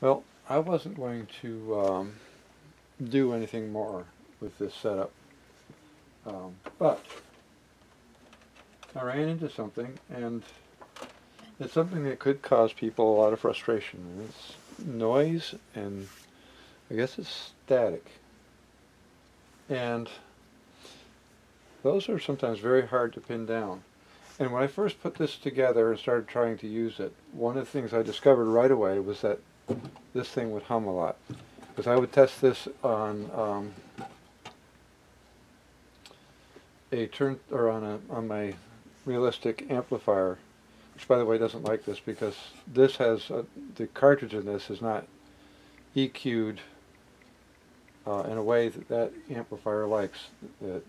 Well, I wasn't going to um, do anything more with this setup, um, but I ran into something, and it's something that could cause people a lot of frustration. It's noise, and I guess it's static. And those are sometimes very hard to pin down. And when I first put this together and started trying to use it, one of the things I discovered right away was that this thing would hum a lot. Because I would test this on um, a turn or on a on my realistic amplifier, which by the way doesn't like this because this has a, the cartridge in this is not EQ'd uh, in a way that that amplifier likes. The,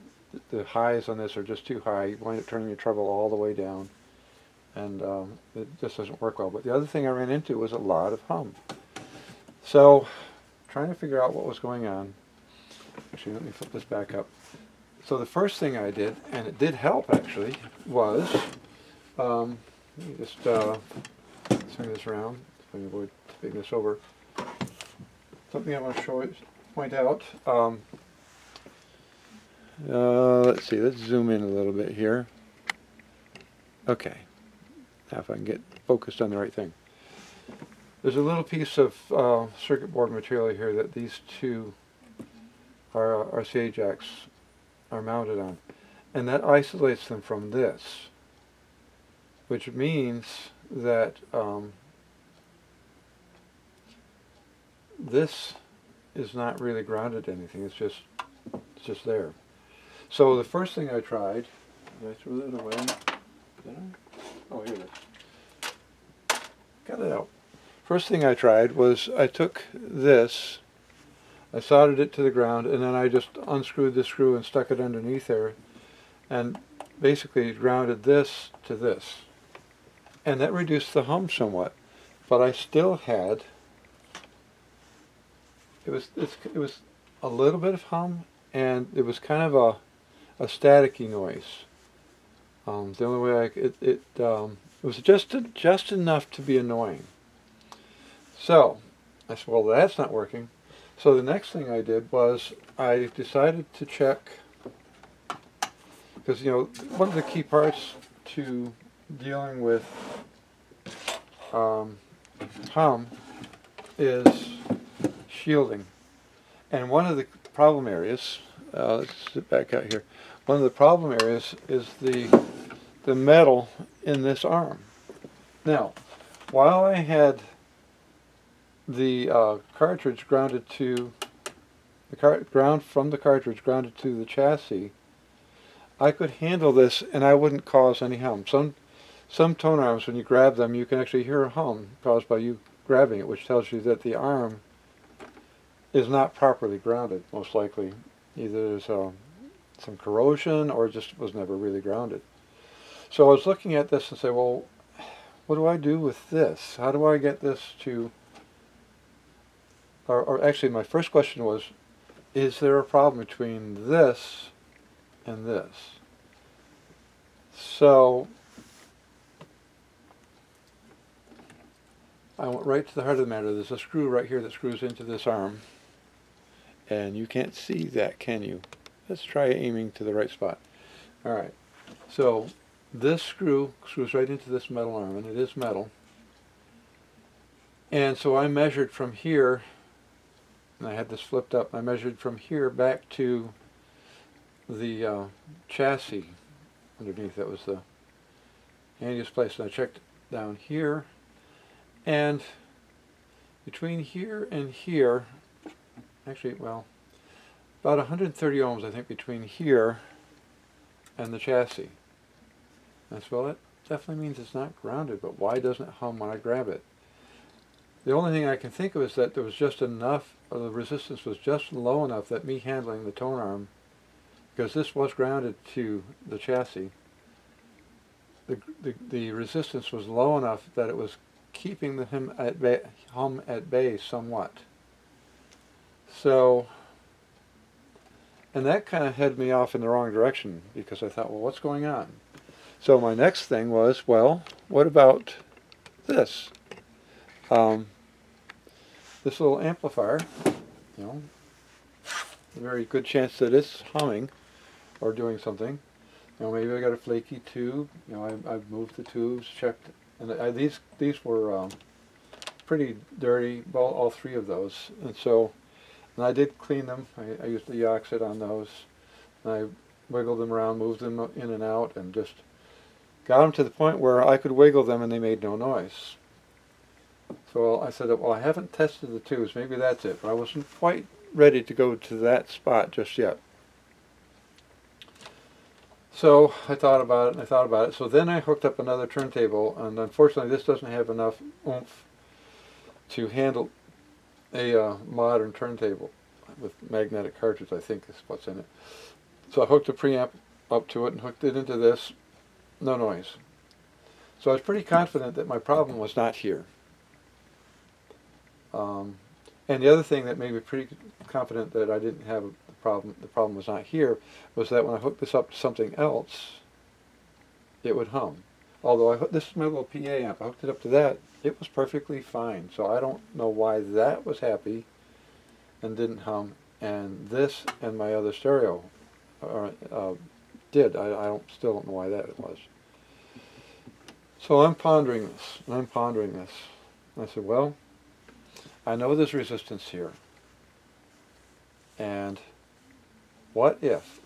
the highs on this are just too high. You wind up turning your treble all the way down and um, it just doesn't work well. But the other thing I ran into was a lot of hum. So, trying to figure out what was going on. Actually, let me flip this back up. So the first thing I did, and it did help actually, was um, let me just uh, swing this around so I avoid tipping this over. Something I want to show, point out. Um, uh, let's see, let's zoom in a little bit here. Okay, now if I can get focused on the right thing. There's a little piece of uh, circuit board material here that these two are, RCA jacks are mounted on. And that isolates them from this, which means that um, this is not really grounded to anything. It's just, it's just there. So the first thing I tried, I threw that away. Oh, here it is. Got it out. First thing I tried was I took this, I soldered it to the ground, and then I just unscrewed the screw and stuck it underneath there, and basically grounded this to this. And that reduced the hum somewhat, but I still had, it was, it was a little bit of hum, and it was kind of a, a staticky noise. Um, the only way I, it, it, um, it was just, just enough to be annoying. So, I said, well, that's not working. So the next thing I did was I decided to check, because, you know, one of the key parts to dealing with um, hum is shielding. And one of the problem areas, uh, let's sit back out here, one of the problem areas is the the metal in this arm. Now, while I had the uh, cartridge grounded to the car ground from the cartridge grounded to the chassis, I could handle this and I wouldn't cause any hum. Some some tone arms, when you grab them, you can actually hear a hum caused by you grabbing it, which tells you that the arm is not properly grounded, most likely. Either there's uh, some corrosion or just was never really grounded. So I was looking at this and say, well, what do I do with this? How do I get this to, or, or actually my first question was, is there a problem between this and this? So I went right to the heart of the matter. There's a screw right here that screws into this arm. And you can't see that, can you? Let's try aiming to the right spot. Alright, so this screw screws right into this metal arm, and it is metal. And so I measured from here, and I had this flipped up, I measured from here back to the uh, chassis underneath. That was the handiest place. And I checked down here, and between here and here, actually, well, about 130 ohms, I think, between here and the chassis. That's well, it definitely means it's not grounded, but why doesn't it hum when I grab it? The only thing I can think of is that there was just enough, or the resistance was just low enough that me handling the tone arm, because this was grounded to the chassis, the, the, the resistance was low enough that it was keeping the hum at, bay, hum at bay somewhat. So, and that kind of headed me off in the wrong direction because I thought, well, what's going on? So my next thing was, well, what about this? Um, this little amplifier, you know, very good chance that it's humming or doing something. You know, maybe I got a flaky tube. You know, I, I've moved the tubes, checked, and I, these these were um, pretty dirty, all, all three of those. And so, and I did clean them. I, I used the DeoxIT on those. I wiggled them around, moved them in and out, and just got them to the point where I could wiggle them and they made no noise. So I said, well, I haven't tested the tubes. Maybe that's it. But I wasn't quite ready to go to that spot just yet. So I thought about it and I thought about it. So then I hooked up another turntable, and unfortunately this doesn't have enough oomph to handle a uh, modern turntable with magnetic cartridge, I think is what's in it. So I hooked a preamp up to it and hooked it into this. No noise. So I was pretty confident that my problem was not here. Um, and the other thing that made me pretty confident that I didn't have the problem, the problem was not here, was that when I hooked this up to something else, it would hum. Although I hooked, this is my little PA amp, I hooked it up to that, it was perfectly fine. So I don't know why that was happy and didn't hum, and this and my other stereo uh, uh, did. I, I don't, still don't know why that was. So I'm pondering this, I'm pondering this. I said, well, I know there's resistance here. And what if?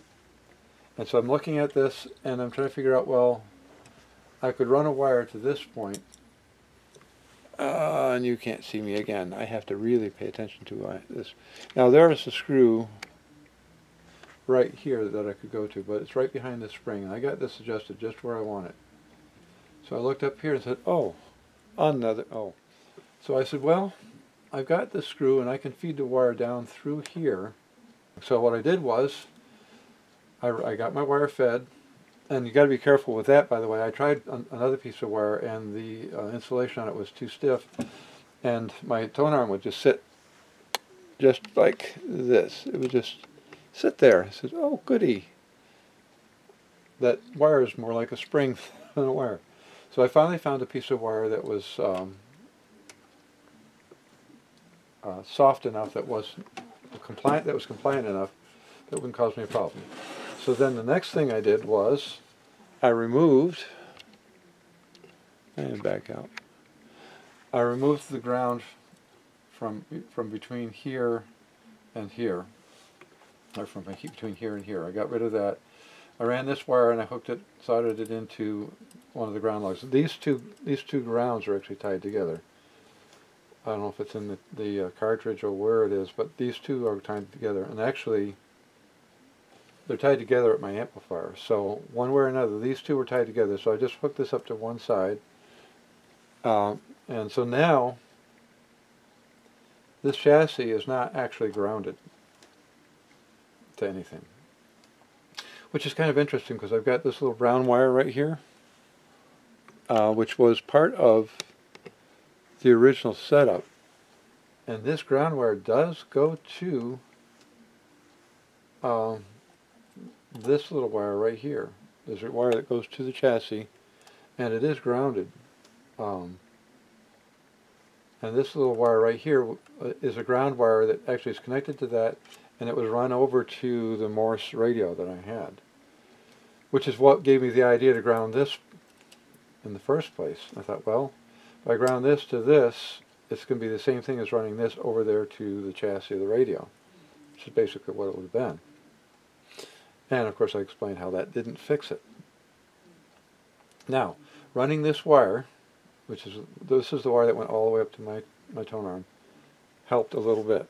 And so I'm looking at this and I'm trying to figure out, well, I could run a wire to this point. Uh, and you can't see me again. I have to really pay attention to this. Now there's a screw right here that I could go to, but it's right behind the spring. And I got this adjusted just where I want it. So I looked up here and said, oh, another, oh. So I said, well, I've got the screw and I can feed the wire down through here. So what I did was, I, I got my wire fed, and you got to be careful with that by the way. I tried an, another piece of wire and the uh, insulation on it was too stiff, and my tone arm would just sit just like this. It would just sit there. I said, oh goody. That wire is more like a spring than a wire. So I finally found a piece of wire that was um, uh, soft enough that was compliant that was compliant enough that wouldn't cause me a problem. So then the next thing I did was I removed and back out. I removed the ground from from between here and here, or from between here and here. I got rid of that. I ran this wire and I hooked it, soldered it into one of the ground lugs. These two these two grounds are actually tied together. I don't know if it's in the, the uh, cartridge or where it is, but these two are tied together. And actually, they're tied together at my amplifier. So one way or another, these two were tied together. So I just hooked this up to one side. Uh, and so now, this chassis is not actually grounded to anything. Which is kind of interesting because I've got this little brown wire right here, uh, which was part of the original setup. And this ground wire does go to um, this little wire right here. There's a wire that goes to the chassis, and it is grounded. Um, and this little wire right here uh, a ground wire that actually is connected to that, and it was run over to the Morse radio that I had. Which is what gave me the idea to ground this in the first place. I thought, well, if I ground this to this, it's going to be the same thing as running this over there to the chassis of the radio, which is basically what it would have been. And of course I explained how that didn't fix it. Now, running this wire, which is, this is the wire that went all the way up to my, my tone arm, helped a little bit.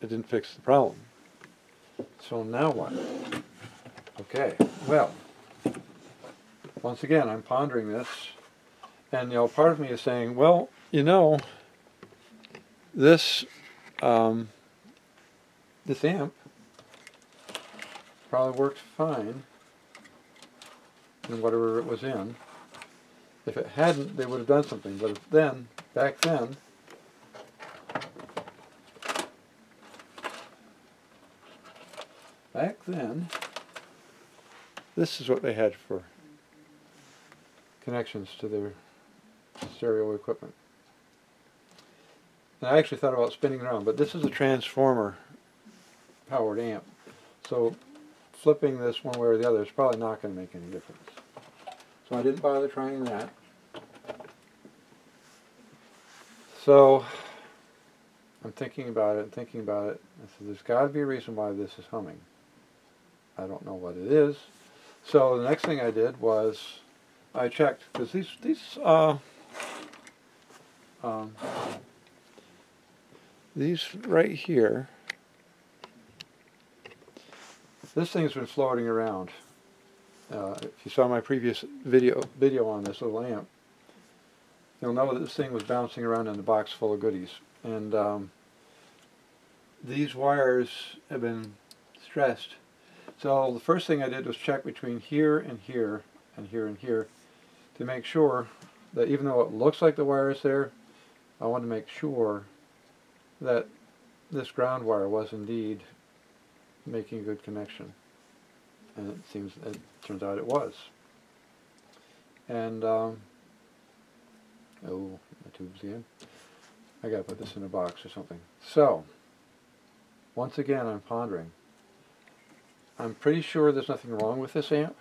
It didn't fix the problem. So now what? Okay, well, once again, I'm pondering this and you know, part of me is saying, well, you know, this um, this amp probably worked fine in whatever it was in. If it hadn't, they would have done something. But then, back then, back then, this is what they had for connections to their stereo equipment. And I actually thought about spinning around, but this is a transformer powered amp. So flipping this one way or the other is probably not going to make any difference. So I didn't bother trying that. So I'm thinking about it and thinking about it. I said, there's got to be a reason why this is humming. I don't know what it is. So the next thing I did was I checked because these these uh, um, these right here. This thing's been floating around. Uh, if you saw my previous video video on this little amp, you'll know that this thing was bouncing around in the box full of goodies. And um, these wires have been stressed. So the first thing I did was check between here and here and here and here to make sure that even though it looks like the wire is there, I want to make sure that this ground wire was indeed making a good connection. And it seems, it turns out it was. And, um, oh, my tube's again. I gotta put this in a box or something. So, once again I'm pondering. I'm pretty sure there's nothing wrong with this amp.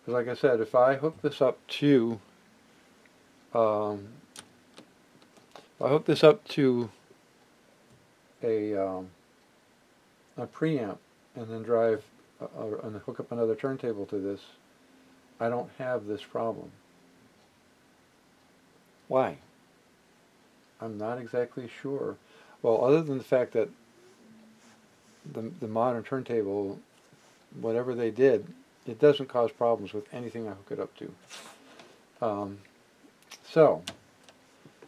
Because like I said, if I hook this up to, um, I hook this up to a, um, a preamp and then drive uh, and hook up another turntable to this, I don't have this problem. Why? I'm not exactly sure. Well, other than the fact that the, the modern turntable, whatever they did, it doesn't cause problems with anything I hook it up to. Um, so,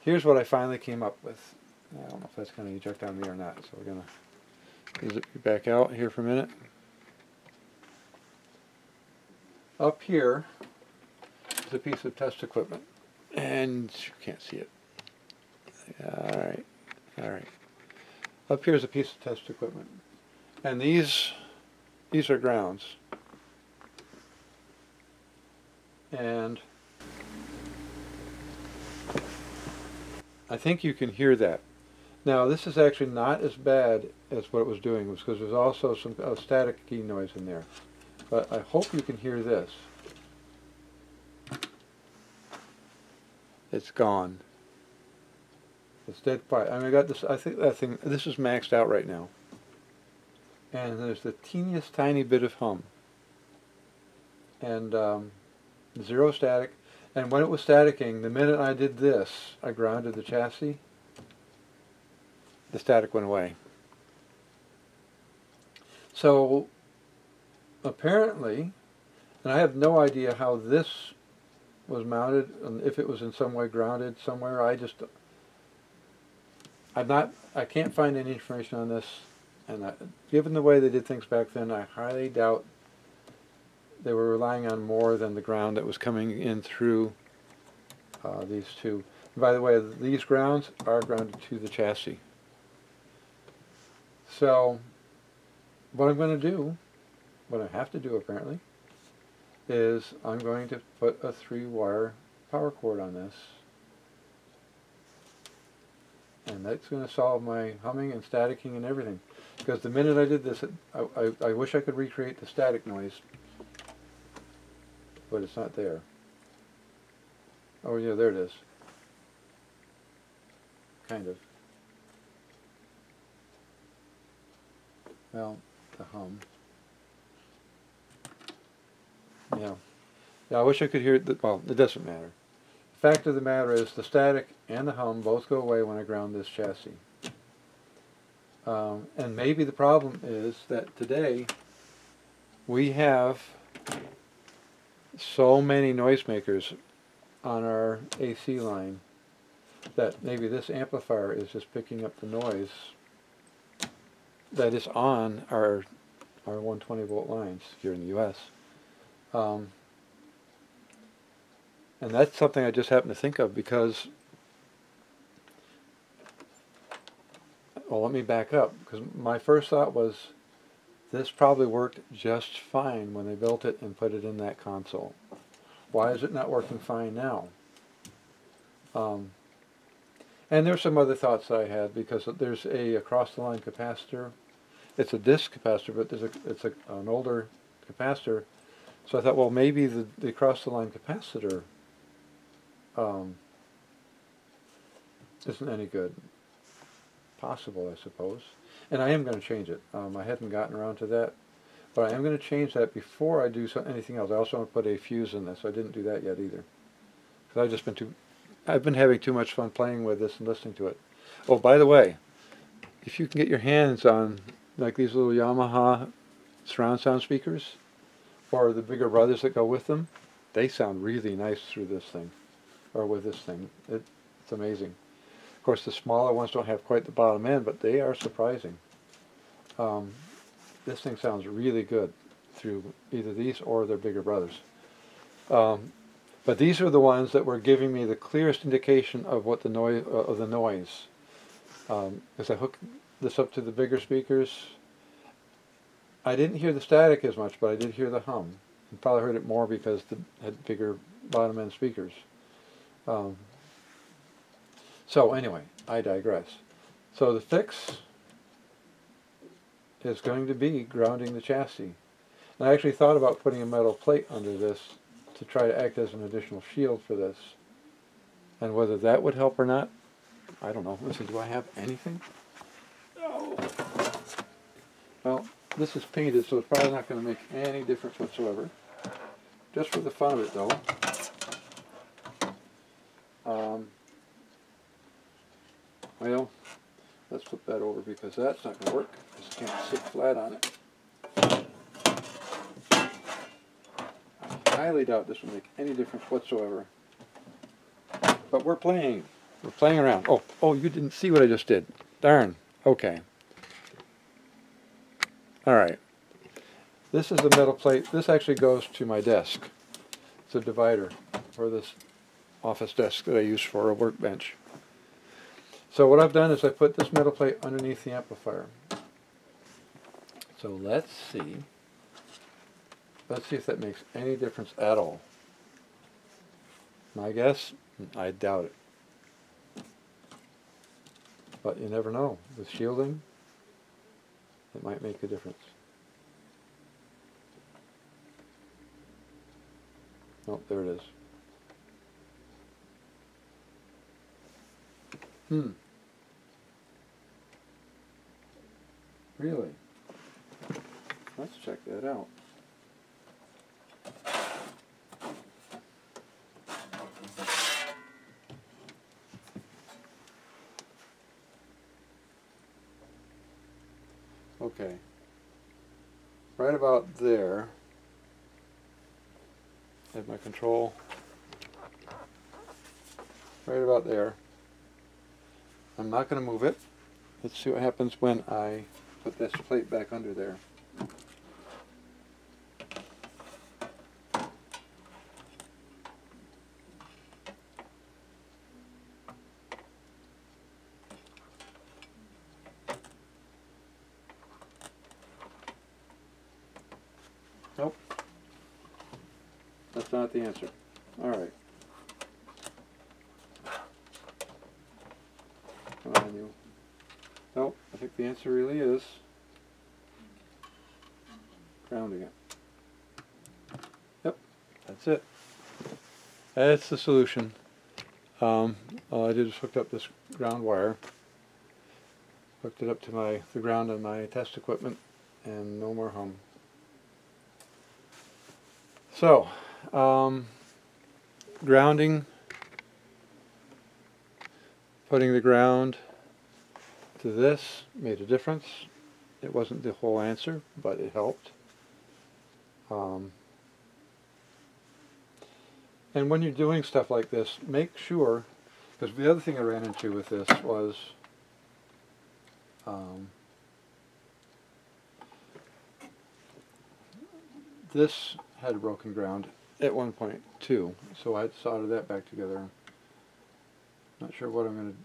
here's what I finally came up with. I don't know if that's going to eject on me or not, so we're going to zip you back out here for a minute. Up here is a piece of test equipment, and you can't see it. Alright, alright. Up here is a piece of test equipment. And these, these are grounds. And I think you can hear that. Now this is actually not as bad as what it was doing was because there's also some uh, static key noise in there. But I hope you can hear this. It's gone. It's dead quiet. I mean, I got this. I think that thing. This is maxed out right now, and there's the teeniest tiny bit of hum, and um, zero static. And when it was staticking, the minute I did this, I grounded the chassis. The static went away. So apparently, and I have no idea how this was mounted, and if it was in some way grounded somewhere. I just I'm not, I can't find any information on this, and I, given the way they did things back then, I highly doubt they were relying on more than the ground that was coming in through uh, these two. And by the way, these grounds are grounded to the chassis. So, what I'm going to do, what I have to do apparently, is I'm going to put a three-wire power cord on this and that's going to solve my humming and staticking and everything. Because the minute I did this, it, I, I, I wish I could recreate the static noise, but it's not there. Oh yeah, there it is. Kind of. Well, the hum. Yeah. Yeah, I wish I could hear it. Well, it doesn't matter. The Fact of the matter is the static and the hum both go away when I ground this chassis. Um, and maybe the problem is that today we have so many noisemakers on our AC line that maybe this amplifier is just picking up the noise that is on our our 120 volt lines here in the US. Um, and that's something I just happened to think of because, well, let me back up because my first thought was this probably worked just fine when they built it and put it in that console. Why is it not working fine now? Um, And there's some other thoughts I had because there's a across the line capacitor. It's a disc capacitor, but there's a it's a, an older capacitor. So I thought, well, maybe the, the across the line capacitor um, isn't any good. Possible, I suppose. And I am going to change it. Um, I hadn't gotten around to that, but I am going to change that before I do so, anything else. I also want to put a fuse in this. I didn't do that yet either. Because I've just been too, I've been having too much fun playing with this and listening to it. Oh, by the way, if you can get your hands on like these little Yamaha surround sound speakers, or the bigger brothers that go with them, they sound really nice through this thing, or with this thing. It, it's amazing. Of course, the smaller ones don't have quite the bottom end, but they are surprising. Um, this thing sounds really good through either these or their bigger brothers. Um, but these are the ones that were giving me the clearest indication of what the noise uh, of the noise. Um, as I hook this up to the bigger speakers, I didn't hear the static as much, but I did hear the hum. You probably heard it more because it had bigger bottom end speakers. Um, so anyway, I digress. So the fix is going to be grounding the chassis. And I actually thought about putting a metal plate under this to try to act as an additional shield for this. And whether that would help or not, I don't know. Listen, do I have anything? No. Well, this is painted, so it's probably not going to make any difference whatsoever. Just for the fun of it, though. Well, let's flip that over because that's not going to work. Just can't sit flat on it. I highly doubt this will make any difference whatsoever. But we're playing. We're playing around. Oh, oh, you didn't see what I just did. Darn. Okay. All right. This is a metal plate. This actually goes to my desk. It's a divider for this office desk that I use for a workbench. So what I've done is I put this metal plate underneath the amplifier. So let's see. Let's see if that makes any difference at all. My guess, I doubt it. But you never know. With shielding, it might make a difference. Oh, there it is. Hmm. Really? Let's check that out. Okay. Right about there, I have my control right about there. I'm not going to move it. Let's see what happens when I put this plate back under there. Nope. That's not the answer. All right. Come on, you. Nope, I think the answer really is grounding it. Yep, that's it. That's the solution. Um, all I did was hooked up this ground wire, hooked it up to my the ground on my test equipment, and no more hum. So, um, grounding, putting the ground to this made a difference. It wasn't the whole answer, but it helped. Um, and when you're doing stuff like this, make sure, because the other thing I ran into with this was um, this had broken ground at one point too, so I soldered that back together. Not sure what I'm going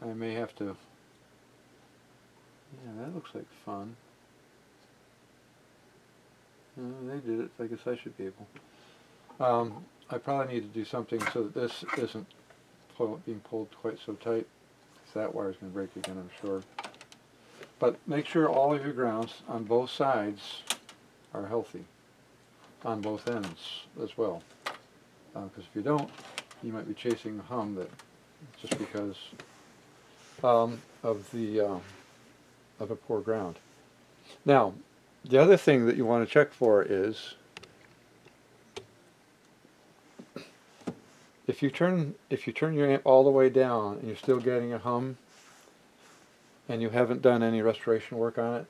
to, I may have to, yeah, that looks like fun. Uh, they did it, I guess I should be able. Um, I probably need to do something so that this isn't pull, being pulled quite so tight. that wire is going to break again, I'm sure. But make sure all of your grounds on both sides are healthy, on both ends as well. Because if you don't, you might be chasing a hum that just because um, of the uh, of a poor ground. Now, the other thing that you want to check for is if you turn if you turn your amp all the way down and you're still getting a hum and you haven't done any restoration work on it,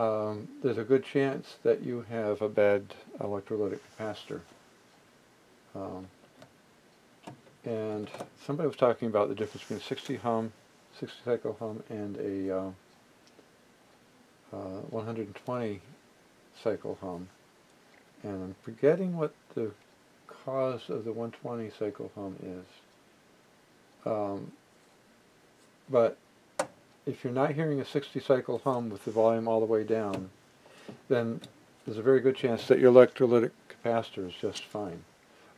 um, there's a good chance that you have a bad electrolytic capacitor. Um, and somebody was talking about the difference between 60 hum, 60 cycle hum, and a uh, uh, 120 cycle hum. And I'm forgetting what the cause of the 120 cycle hum is. Um, but if you're not hearing a 60 cycle hum with the volume all the way down, then there's a very good chance that your electrolytic capacitor is just fine.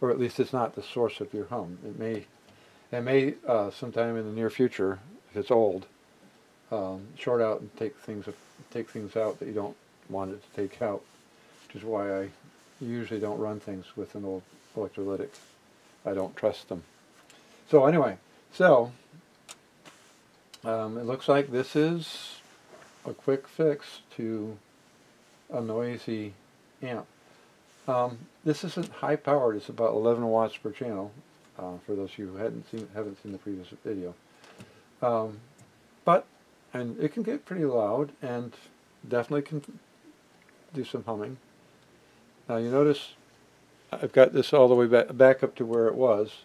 Or at least it's not the source of your hum. It may, it may uh, sometime in the near future, if it's old, um, short out and take things take things out that you don't want it to take out, which is why I usually don't run things with an old electrolytic. I don't trust them. So anyway, so um, it looks like this is a quick fix to a noisy amp. Um, this isn't high powered, it's about 11 watts per channel, uh, for those of you who hadn't seen, haven't seen the previous video. Um, but, and it can get pretty loud and definitely can do some humming. Now you notice I've got this all the way back, back up to where it was,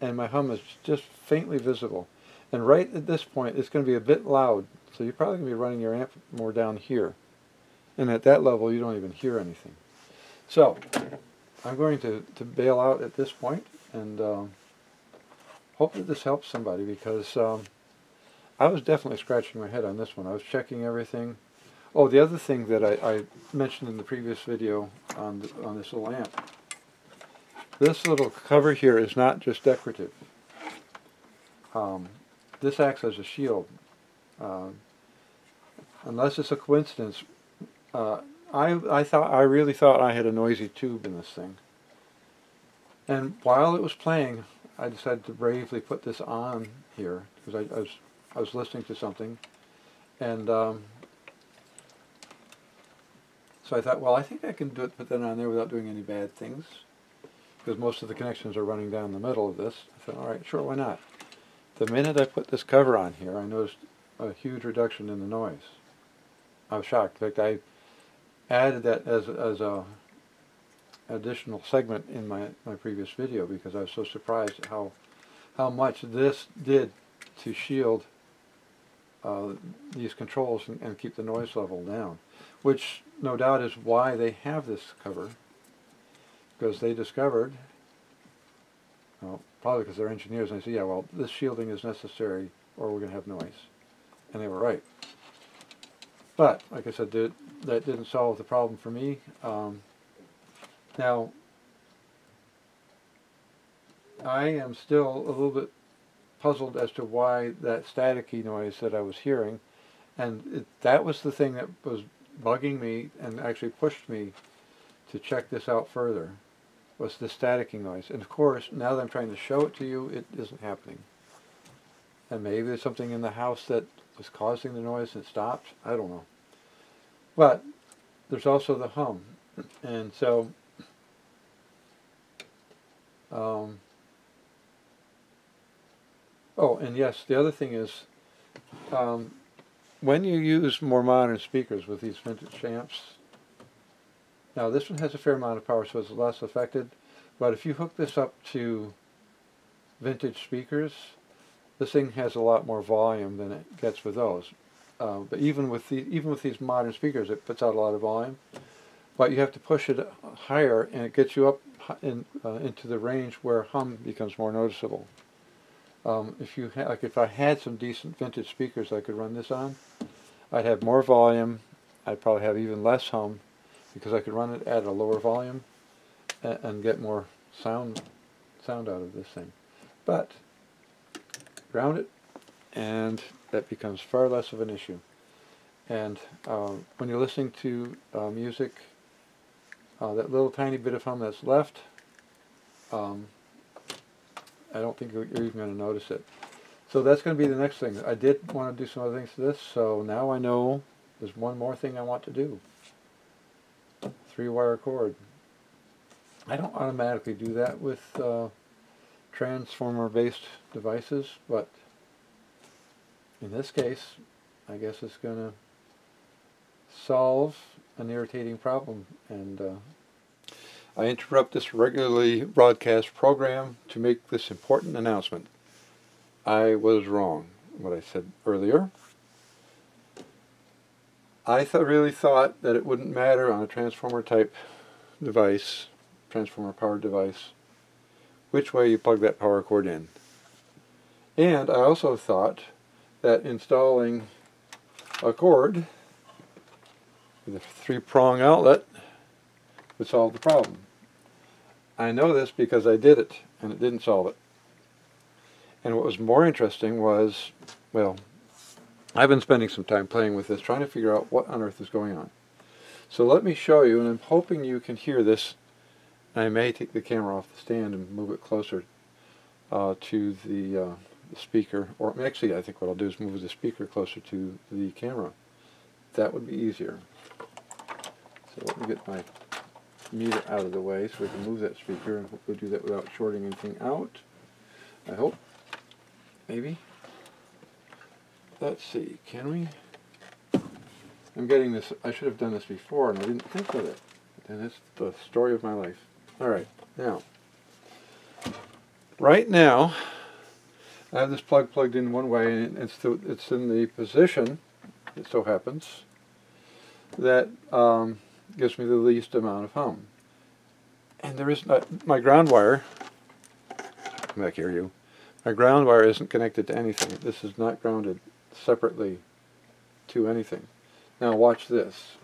and my hum is just faintly visible. And right at this point, it's going to be a bit loud, so you're probably going to be running your amp more down here. And at that level, you don't even hear anything. So, I'm going to, to bail out at this point, and um, hope that this helps somebody, because um, I was definitely scratching my head on this one. I was checking everything. Oh, the other thing that I, I mentioned in the previous video on, the, on this little amp, this little cover here is not just decorative. Um, this acts as a shield. Uh, unless it's a coincidence, uh, I I thought I really thought I had a noisy tube in this thing. And while it was playing, I decided to bravely put this on here because I, I was I was listening to something, and um, so I thought, well, I think I can do it, put that on there without doing any bad things, because most of the connections are running down the middle of this. I thought, all right, sure, why not? The minute I put this cover on here, I noticed a huge reduction in the noise. I was shocked. In fact, I added that as, as a additional segment in my, my previous video because I was so surprised at how, how much this did to shield uh, these controls and, and keep the noise level down. Which no doubt is why they have this cover because they discovered well, probably because they're engineers, and they said, yeah, well, this shielding is necessary or we're going to have noise. And they were right. But, like I said, that, that didn't solve the problem for me. Um, now, I am still a little bit puzzled as to why that staticky noise that I was hearing, and it, that was the thing that was bugging me and actually pushed me to check this out further was the staticking noise. And of course, now that I'm trying to show it to you, it isn't happening. And maybe there's something in the house that was causing the noise and stopped. I don't know. But there's also the hum. And so, um, oh, and yes, the other thing is, um, when you use more modern speakers with these vintage amps, now this one has a fair amount of power so it's less affected, but if you hook this up to vintage speakers, this thing has a lot more volume than it gets with those. Uh, but even with the even with these modern speakers, it puts out a lot of volume. But you have to push it higher, and it gets you up in, uh, into the range where hum becomes more noticeable. Um, if you like, if I had some decent vintage speakers I could run this on, I'd have more volume. I'd probably have even less hum, because I could run it at a lower volume and, and get more sound sound out of this thing. But ground it, and that becomes far less of an issue. And um, when you're listening to uh, music, uh, that little tiny bit of hum that's left, um, I don't think you're even going to notice it. So that's going to be the next thing. I did want to do some other things to this, so now I know there's one more thing I want to do. Three-wire cord. I don't automatically do that with uh, transformer-based devices, but in this case, I guess it's going to solve an irritating problem. And uh, I interrupt this regularly broadcast program to make this important announcement. I was wrong, what I said earlier. I th really thought that it wouldn't matter on a transformer type device, transformer powered device, which way you plug that power cord in. And I also thought that installing a cord with a three-prong outlet would solve the problem. I know this because I did it, and it didn't solve it. And what was more interesting was, well, I've been spending some time playing with this, trying to figure out what on earth is going on. So let me show you, and I'm hoping you can hear this. I may take the camera off the stand and move it closer uh, to the, uh, the, speaker, or actually I think what I'll do is move the speaker closer to the camera. That would be easier. So let me get my meter out of the way so we can move that speaker and hopefully do that without shorting anything out. I hope. Maybe. Let's see, can we? I'm getting this, I should have done this before and I didn't think of it. And it's the story of my life. Alright, now. Right now, I have this plug plugged in one way and it's, the, it's in the position, it so happens, that um, gives me the least amount of hum. And there is not, my ground wire, come back here you, my ground wire isn't connected to anything. This is not grounded separately to anything. Now watch this.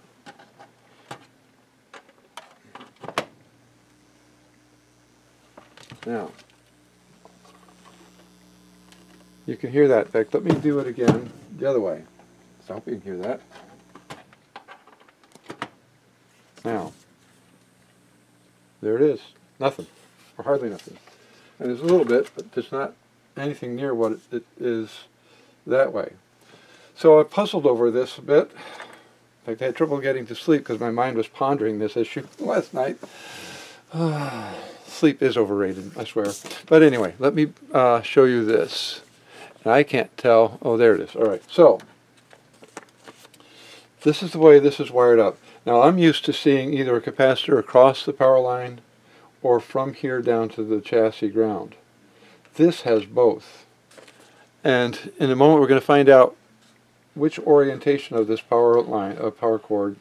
Now, you can hear that. In let me do it again the other way. So I hope you can hear that. Now, there it is. Nothing. Or hardly nothing. And there's a little bit, but it's not anything near what it, it is that way. So I puzzled over this a bit. In fact, I had trouble getting to sleep because my mind was pondering this issue last night. sleep is overrated, I swear. But anyway, let me uh, show you this. And I can't tell. Oh, there it is. All right. So this is the way this is wired up. Now I'm used to seeing either a capacitor across the power line or from here down to the chassis ground. This has both. And in a moment we're going to find out which orientation of this power line, uh, power cord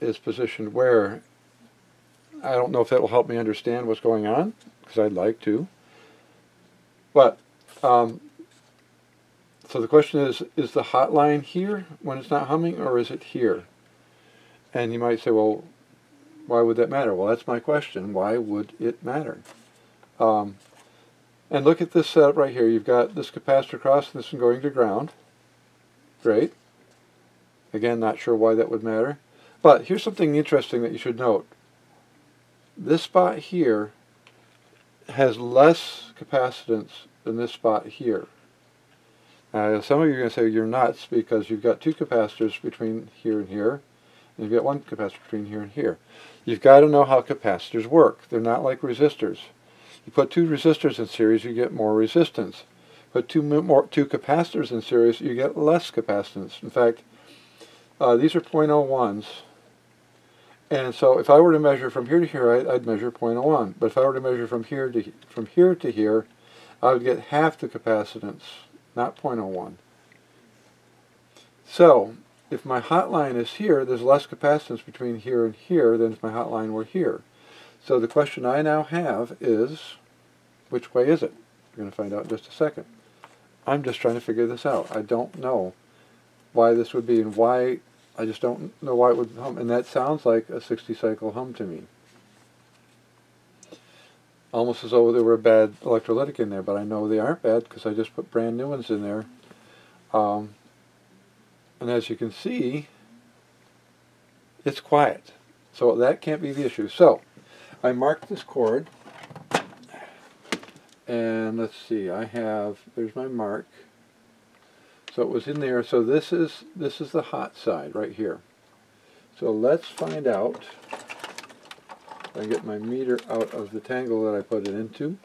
is positioned where. I don't know if that will help me understand what's going on, because I'd like to. But, um, so the question is, is the hot line here when it's not humming, or is it here? And you might say, well, why would that matter? Well, that's my question. Why would it matter? Um, and look at this setup right here. You've got this capacitor cross and this one going to ground. Great. Again, not sure why that would matter. But here's something interesting that you should note. This spot here has less capacitance than this spot here. Now, some of you are going to say you're nuts because you've got two capacitors between here and here, you've got one capacitor between here and here. You've got to know how capacitors work. They're not like resistors. You put two resistors in series, you get more resistance. Put two, more, two capacitors in series, you get less capacitance. In fact, uh, these are 0.01s. And so if I were to measure from here to here, I, would measure 0.01. But if I were to measure from here to from here to here, I would get half the capacitance, not 0.01. So if my hot line is here, there's less capacitance between here and here than if my hot line were here. So the question I now have is, which way is it? We're going to find out in just a second. I'm just trying to figure this out. I don't know why this would be and why, I just don't know why it would hum. And that sounds like a 60 cycle hum to me. almost as though there were a bad electrolytic in there, but I know they aren't bad because I just put brand new ones in there. Um, and as you can see, it's quiet. So that can't be the issue. So I marked this cord. And let's see, I have, there's my mark. So it was in there. So this is, this is the hot side right here. So let's find out. I get my meter out of the tangle that I put it into.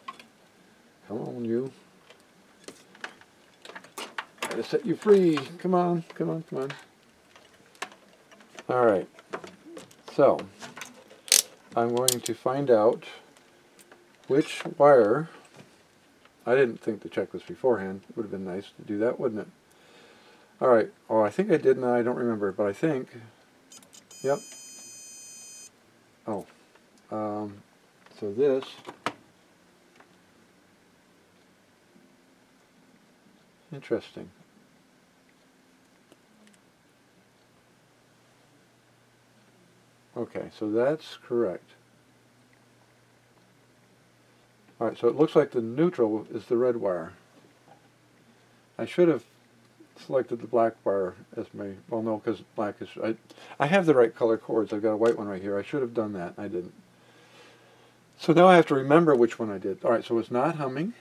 Come on, you. Gotta set you free. Come on, come on, come on. Alright. So, I'm going to find out which wire, I didn't think to check this beforehand, it would have been nice to do that, wouldn't it? Alright, oh I think I did and I don't remember, but I think, yep. Oh, um, so this, interesting. Okay, so that's correct. Alright, so it looks like the neutral is the red wire. I should have selected the black wire as my, well no, because black is, I, I have the right color cords. I've got a white one right here. I should have done that. I didn't. So now I have to remember which one I did. Alright, so it's not humming.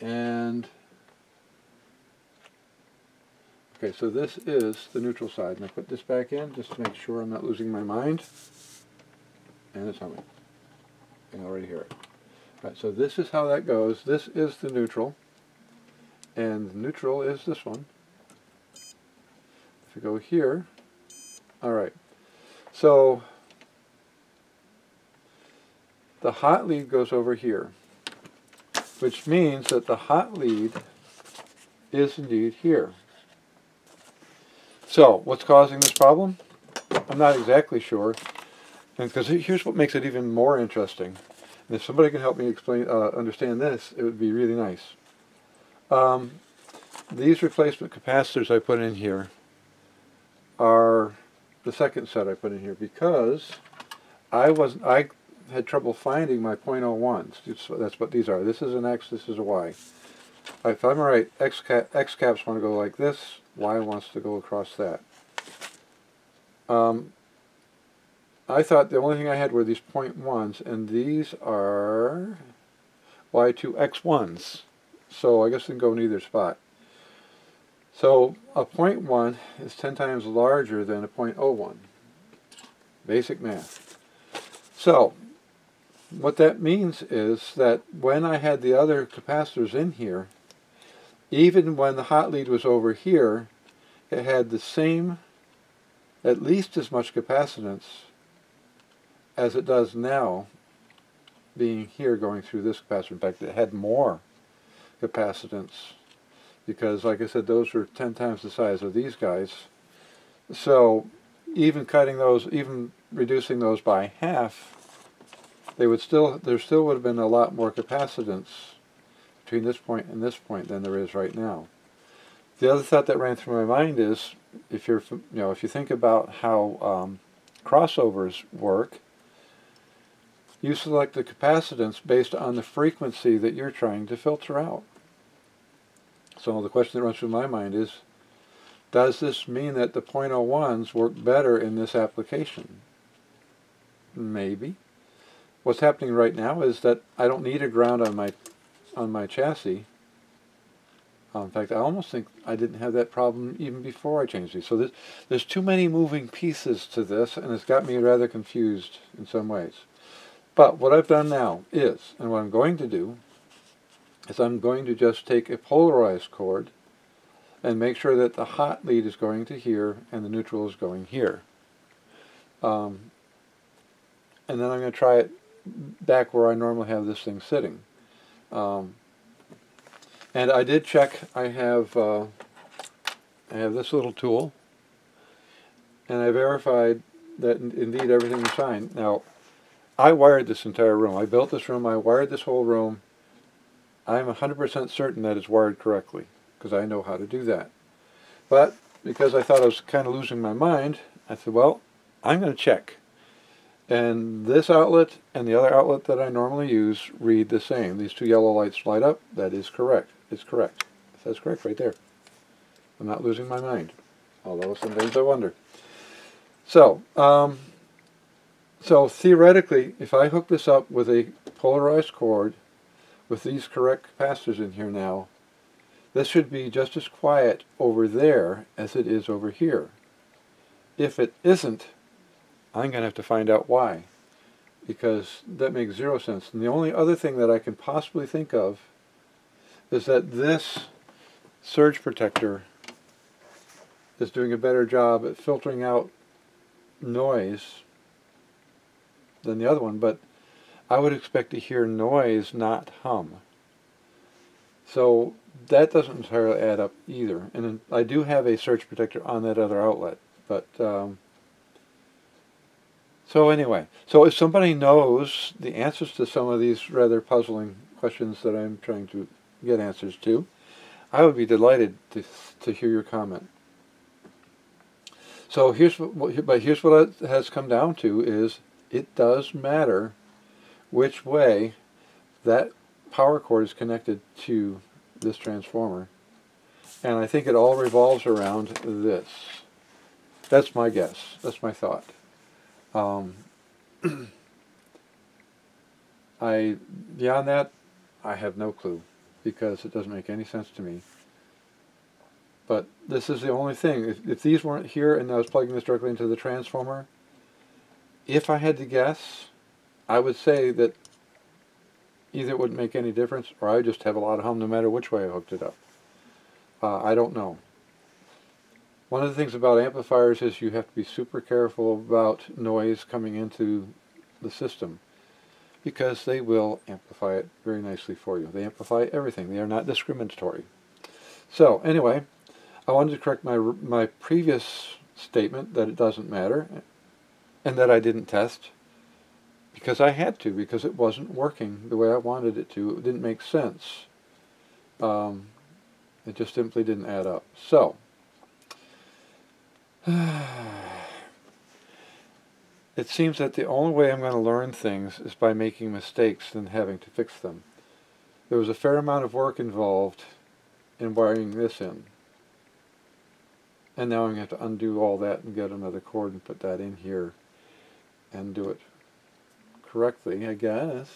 And Okay, so this is the neutral side. And I put this back in just to make sure I'm not losing my mind. And it's humming. You can already hear it. All right, so this is how that goes. This is the neutral. And the neutral is this one. If we go here, all right. So the hot lead goes over here, which means that the hot lead is indeed here. So, what's causing this problem? I'm not exactly sure. And because here's what makes it even more interesting. And if somebody can help me explain, uh, understand this, it would be really nice. Um, these replacement capacitors I put in here are the second set I put in here because I was I had trouble finding my .01s. That's what these are. This is an X, this is a Y. If I'm right, X, cap, X caps want to go like this, Y wants to go across that. Um, I thought the only thing I had were these point ones, and these are Y2X1s. So I guess they can go in either spot. So a point one is 10 times larger than a point oh one. Basic math. So what that means is that when I had the other capacitors in here, even when the hot lead was over here, it had the same, at least as much capacitance as it does now being here going through this capacitor. In fact, it had more capacitance because, like I said, those are 10 times the size of these guys. So even cutting those, even reducing those by half, they would still, there still would have been a lot more capacitance between this point and this point than there is right now. The other thought that ran through my mind is, if you're, you know, if you think about how um, crossovers work, you select the capacitance based on the frequency that you're trying to filter out. So the question that runs through my mind is, does this mean that the .01s work better in this application? Maybe. What's happening right now is that I don't need a ground on my on my chassis. Uh, in fact, I almost think I didn't have that problem even before I changed these. So there's, there's too many moving pieces to this, and it's got me rather confused in some ways. But what I've done now is, and what I'm going to do, is I'm going to just take a polarized cord and make sure that the hot lead is going to here and the neutral is going here. Um, and then I'm going to try it back where I normally have this thing sitting. Um, and I did check, I have, uh, I have this little tool, and I verified that indeed everything is fine. Now, I wired this entire room. I built this room, I wired this whole room. I'm 100% certain that it's wired correctly, because I know how to do that. But, because I thought I was kind of losing my mind, I said, well, I'm going to check. And this outlet and the other outlet that I normally use read the same. These two yellow lights light up. That is correct. It's correct. That's correct right there. I'm not losing my mind. Although sometimes I wonder. So, um, so theoretically, if I hook this up with a polarized cord with these correct capacitors in here now, this should be just as quiet over there as it is over here. If it isn't, I'm going to have to find out why. Because that makes zero sense. And the only other thing that I can possibly think of is that this surge protector is doing a better job at filtering out noise than the other one, but I would expect to hear noise, not hum. So that doesn't entirely add up either. And I do have a surge protector on that other outlet, but um, so anyway, so if somebody knows the answers to some of these rather puzzling questions that I'm trying to get answers to, I would be delighted to, to hear your comment. So here's what, but here's what it has come down to is it does matter which way that power cord is connected to this transformer. And I think it all revolves around this. That's my guess. That's my thought. Um, I beyond that, I have no clue because it doesn't make any sense to me. But this is the only thing. If, if these weren't here and I was plugging this directly into the transformer, if I had to guess, I would say that either it wouldn't make any difference or I would just have a lot of hum no matter which way I hooked it up. Uh, I don't know. One of the things about amplifiers is you have to be super careful about noise coming into the system because they will amplify it very nicely for you. They amplify everything. They are not discriminatory. So anyway, I wanted to correct my, my previous statement that it doesn't matter and that I didn't test because I had to because it wasn't working the way I wanted it to. It didn't make sense. Um, it just simply didn't add up. So, it seems that the only way I'm going to learn things is by making mistakes and having to fix them. There was a fair amount of work involved in wiring this in. And now I'm going to have to undo all that and get another cord and put that in here and do it correctly, I guess.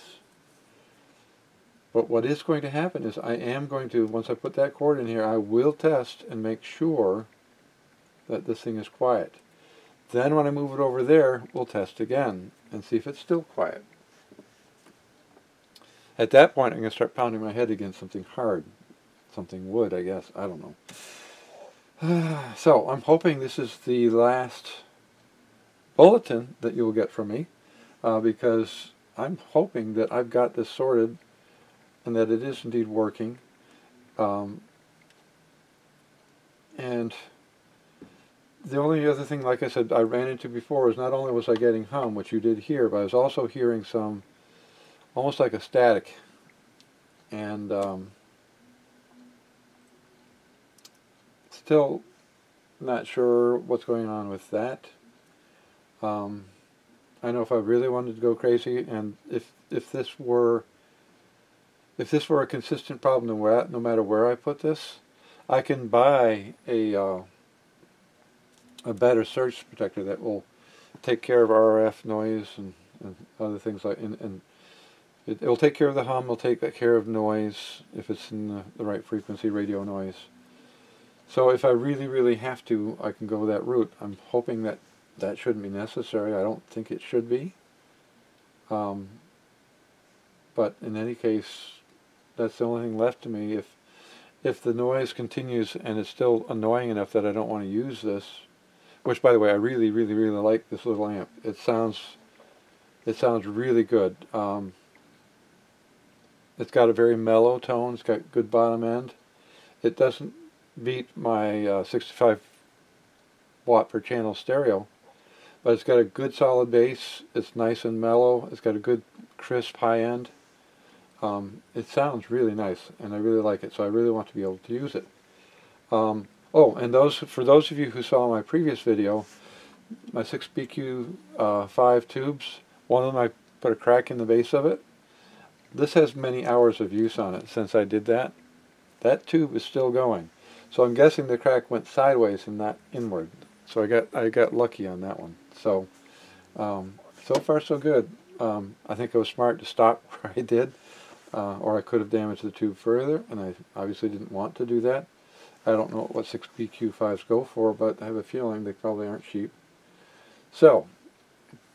But what is going to happen is I am going to, once I put that cord in here, I will test and make sure that this thing is quiet. Then when I move it over there, we'll test again and see if it's still quiet. At that point, I'm going to start pounding my head against something hard. Something wood, I guess. I don't know. so, I'm hoping this is the last bulletin that you will get from me uh, because I'm hoping that I've got this sorted and that it is indeed working. Um, and the only other thing, like I said, I ran into before is not only was I getting hum, which you did hear, but I was also hearing some, almost like a static. And um, still not sure what's going on with that. Um, I know if I really wanted to go crazy, and if if this were if this were a consistent problem, no matter where I put this, I can buy a uh, a better surge protector that will take care of RF noise and, and other things like and, and it, will take care of the hum, it'll take care of noise if it's in the, the right frequency, radio noise. So if I really, really have to, I can go that route. I'm hoping that that shouldn't be necessary. I don't think it should be. Um, but in any case, that's the only thing left to me. If if the noise continues and it's still annoying enough that I don't want to use this, which, by the way, I really, really, really like this little amp. It sounds, it sounds really good. Um, it's got a very mellow tone. It's got good bottom end. It doesn't beat my uh, 65 watt per channel stereo, but it's got a good solid bass. It's nice and mellow. It's got a good crisp high end. Um, it sounds really nice, and I really like it. So I really want to be able to use it. Um, Oh, and those for those of you who saw my previous video, my 6BQ uh, 5 tubes, One of them I put a crack in the base of it. This has many hours of use on it since I did that. That tube is still going. So I'm guessing the crack went sideways and not inward. So I got I got lucky on that one. So um, so far so good. Um, I think I was smart to stop where I did, uh, or I could have damaged the tube further, and I obviously didn't want to do that. I don't know what 6BQ5s go for, but I have a feeling they probably aren't cheap. So,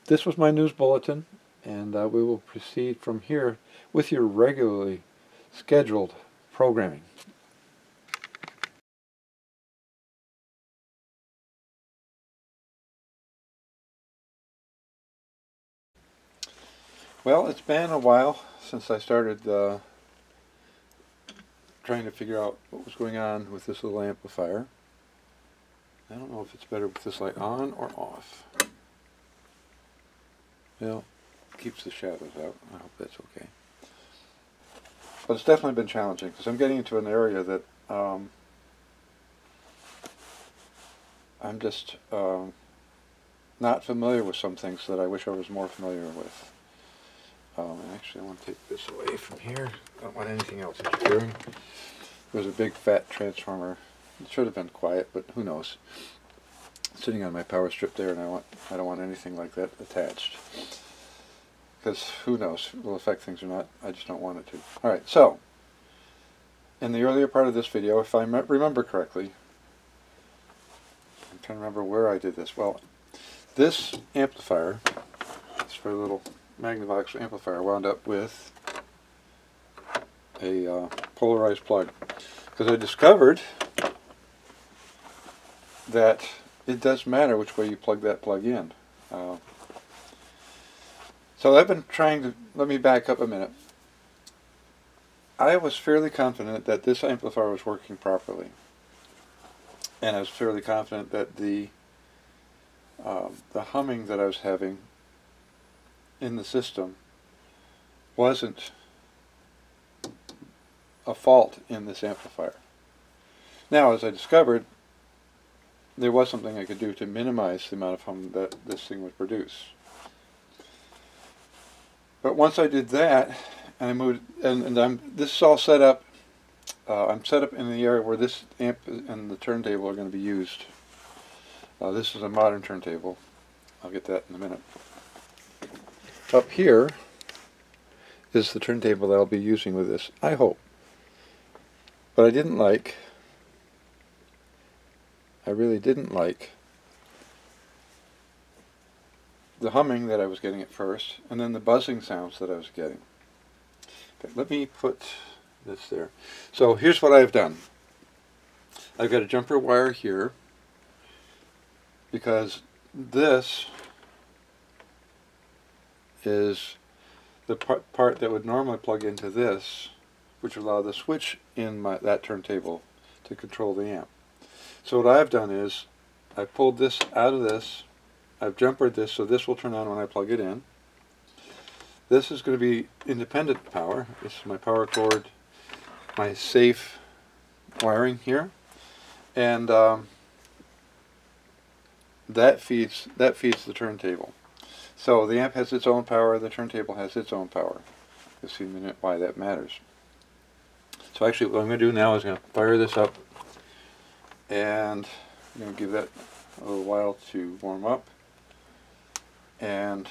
this was my news bulletin, and uh, we will proceed from here with your regularly scheduled programming. Well, it's been a while since I started uh, trying to figure out what was going on with this little amplifier. I don't know if it's better with this light on or off. Well, keeps the shadows out. I hope that's okay. But it's definitely been challenging because I'm getting into an area that um, I'm just um, not familiar with some things that I wish I was more familiar with. Um, actually, I want to take this away from here. Don't want anything else interfering. There's a big fat transformer. It should have been quiet, but who knows. sitting on my power strip there, and I want I don't want anything like that attached. Because who knows, it will affect things or not. I just don't want it to. All right, so in the earlier part of this video, if I remember correctly, I'm trying to remember where I did this. Well, this amplifier, this very little Magnavox amplifier wound up with a uh, polarized plug because I discovered that it does matter which way you plug that plug in. Uh, so I've been trying to, let me back up a minute. I was fairly confident that this amplifier was working properly. And I was fairly confident that the uh, the humming that I was having in the system wasn't a fault in this amplifier. Now, as I discovered, there was something I could do to minimize the amount of hum that this thing would produce. But once I did that, and I moved, and, and I'm, this is all set up, uh, I'm set up in the area where this amp and the turntable are going to be used. Uh, this is a modern turntable. I'll get that in a minute. Up here is the turntable that I'll be using with this, I hope. But I didn't like, I really didn't like the humming that I was getting at first, and then the buzzing sounds that I was getting. Okay, let me put this there. So here's what I've done. I've got a jumper wire here, because this is the part, part that would normally plug into this, which would allow the switch in my, that turntable to control the amp. So what I've done is I pulled this out of this, I've jumpered this so this will turn on when I plug it in. This is going to be independent power. This is my power cord, my safe wiring here, and um, that feeds that feeds the turntable. So the amp has its own power, the turntable has its own power. You'll see in a minute why that matters. So actually what I'm going to do now is I'm going to fire this up and I'm going to give that a little while to warm up and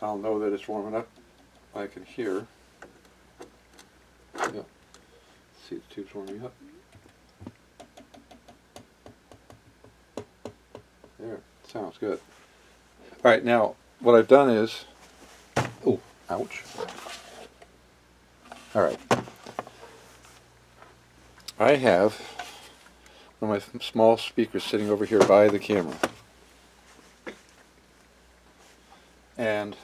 I'll know that it's warming up. I can hear. Yeah. See the tube's warming up. There, sounds good. All right, now what I've done is, oh, ouch. All right. I have one of my small speakers sitting over here by the camera. And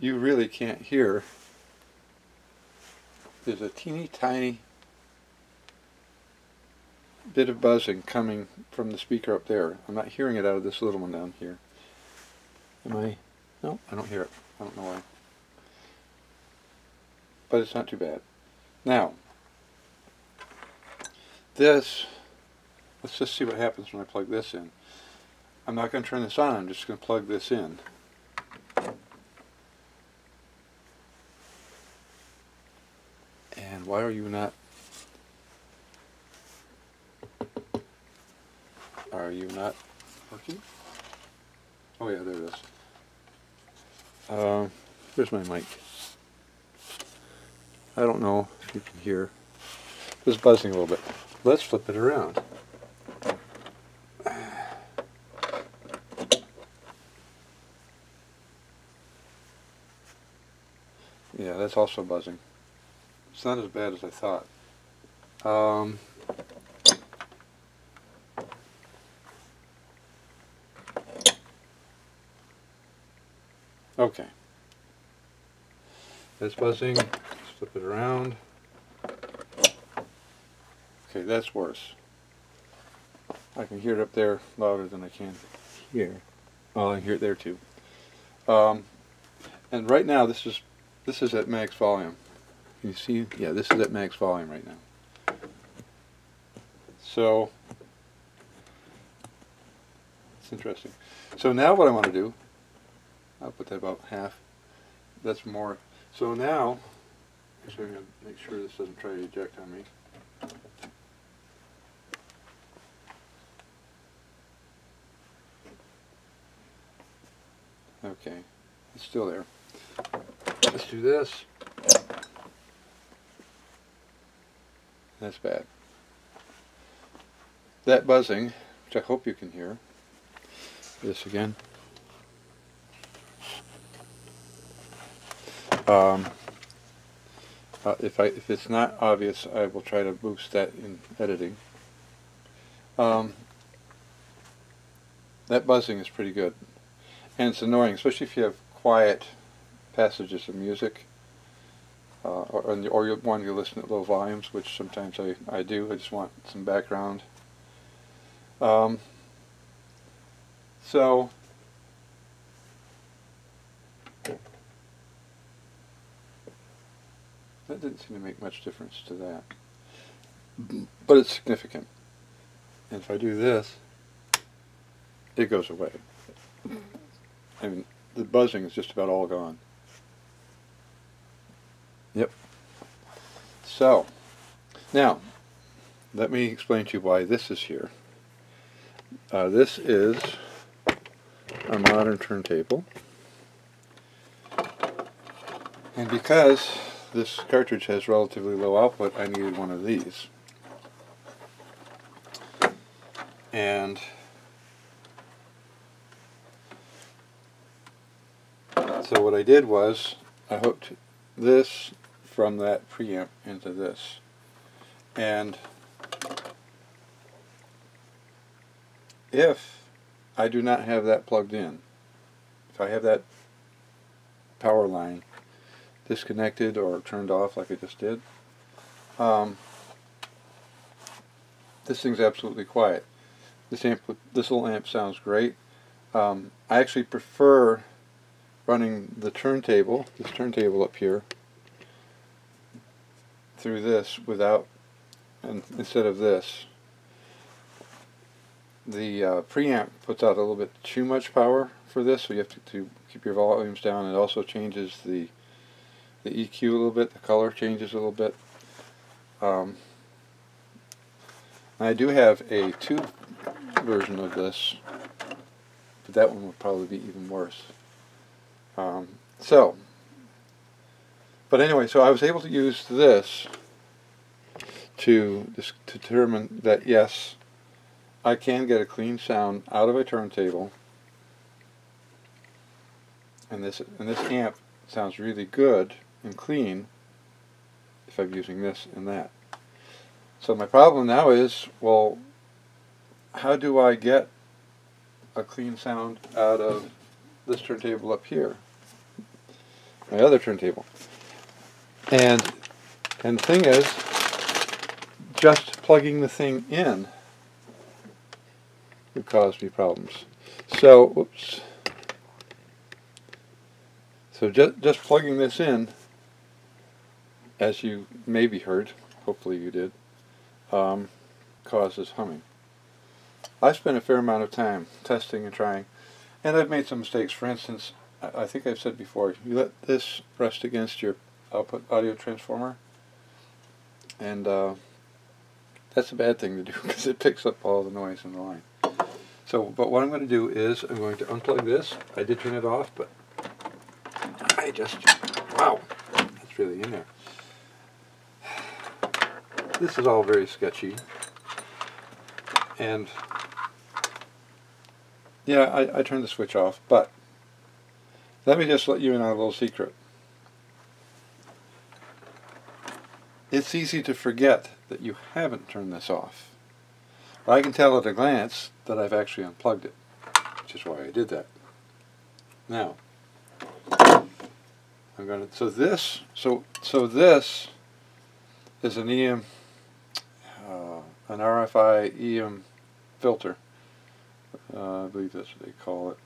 you really can't hear. There's a teeny tiny bit of buzzing coming from the speaker up there. I'm not hearing it out of this little one down here. Am I? No, I don't hear it. I don't know why. But it's not too bad. Now, this let's just see what happens when I plug this in. I'm not going to turn this on, I'm just going to plug this in. And why are you not... Are you not working? Oh yeah, there it is. Uh, where's my mic? I don't know if you can hear. It's buzzing a little bit. Let's flip it around. Yeah, that's also buzzing. It's not as bad as I thought. Um, okay. That's buzzing. Flip it around. Okay, that's worse. I can hear it up there louder than I can here. Well, I can hear it there too. Um, and right now, this is this is at max volume. Can you see? Yeah, this is at max volume right now. So, it's interesting. So now what I want to do, I'll put that about half. That's more. So now, actually I'm going to make sure this doesn't try to eject on me. Okay, it's still there. Let's do this. That's bad. That buzzing, which I hope you can hear, this again. Um, uh, if I if it's not obvious, I will try to boost that in editing. Um, that buzzing is pretty good, and it's annoying, especially if you have quiet passages of music, uh, or, or you want to listen at low volumes, which sometimes I, I do. I just want some background. Um, so That didn't seem to make much difference to that. But it's significant. And if I do this, it goes away. I mean, the buzzing is just about all gone. Yep. So, now, let me explain to you why this is here. Uh, this is a modern turntable. And because this cartridge has relatively low output, I needed one of these. And so what I did was I hooked this from that preamp into this. And if I do not have that plugged in, if I have that power line disconnected or turned off like I just did. Um, this thing's absolutely quiet. This amp, this little amp sounds great. Um, I actually prefer running the turntable, this turntable up here, through this without, and instead of this. The uh, preamp puts out a little bit too much power for this, so you have to, to keep your volumes down. It also changes the the EQ a little bit, the color changes a little bit. Um, I do have a tube version of this, but that one would probably be even worse. Um, so, but anyway, so I was able to use this to, to determine that yes, I can get a clean sound out of a turntable, and this and this amp sounds really good and clean if I'm using this and that. So my problem now is, well, how do I get a clean sound out of this turntable up here? My other turntable. And, and the thing is, just plugging the thing in would cause me problems. So, oops. So just, just plugging this in as you maybe heard, hopefully you did, um, causes humming. I spent a fair amount of time testing and trying, and I've made some mistakes. For instance, I, I think I've said before, you let this rest against your output audio transformer, and uh, that's a bad thing to do because it picks up all the noise in the line. So, but what I'm going to do is I'm going to unplug this. I did turn it off, but I just, wow, that's really in there. This is all very sketchy. And yeah, I, I turned the switch off, but let me just let you in on a little secret. It's easy to forget that you haven't turned this off. But I can tell at a glance that I've actually unplugged it, which is why I did that. Now, I'm going to, so this, so, so this is an EM, an RFI EM filter. Uh, I believe that's what they call it.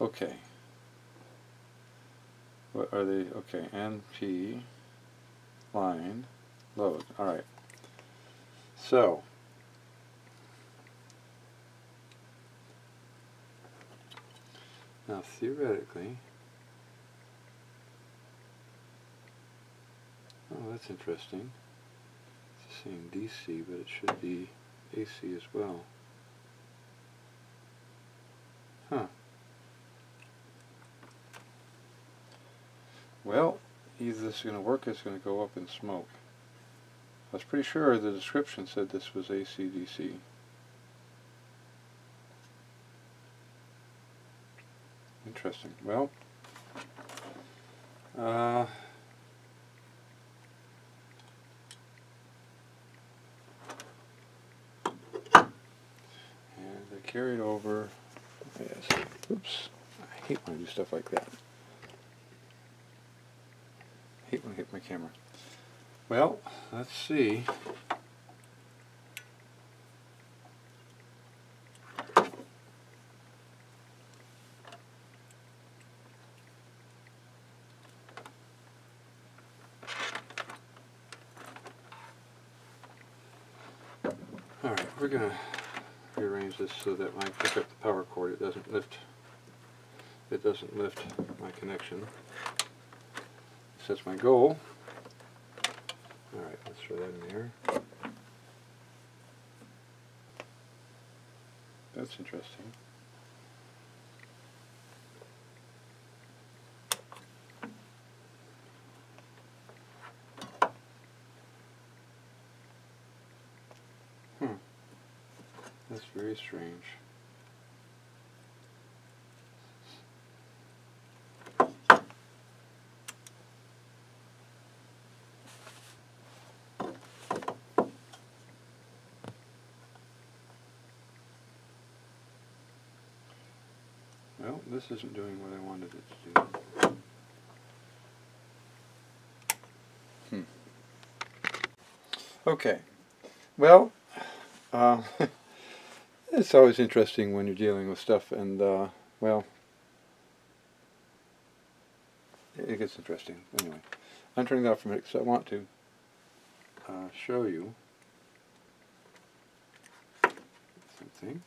Okay. What are they? Okay, NP line load. All right. So, now theoretically, oh, that's interesting. Saying DC, but it should be AC as well. Huh. Well, either this is going to work or it's going to go up in smoke. I was pretty sure the description said this was ACDC. Interesting. Well, uh, and I carried over, yes, oops, I hate when I do stuff like that. I hate when I hit my camera. Well, let's see. Alright, we're going so that when I pick up the power cord it doesn't lift it doesn't lift my connection. That's my goal. Alright, let's throw that in there. That's interesting. Hmm. That's very strange. Well, this isn't doing what I wanted it to do. Hmm. Okay. Well, uh, it's always interesting when you're dealing with stuff and, uh, well, it gets interesting. Anyway, I'm turning that off for a minute because I want to uh, show you something.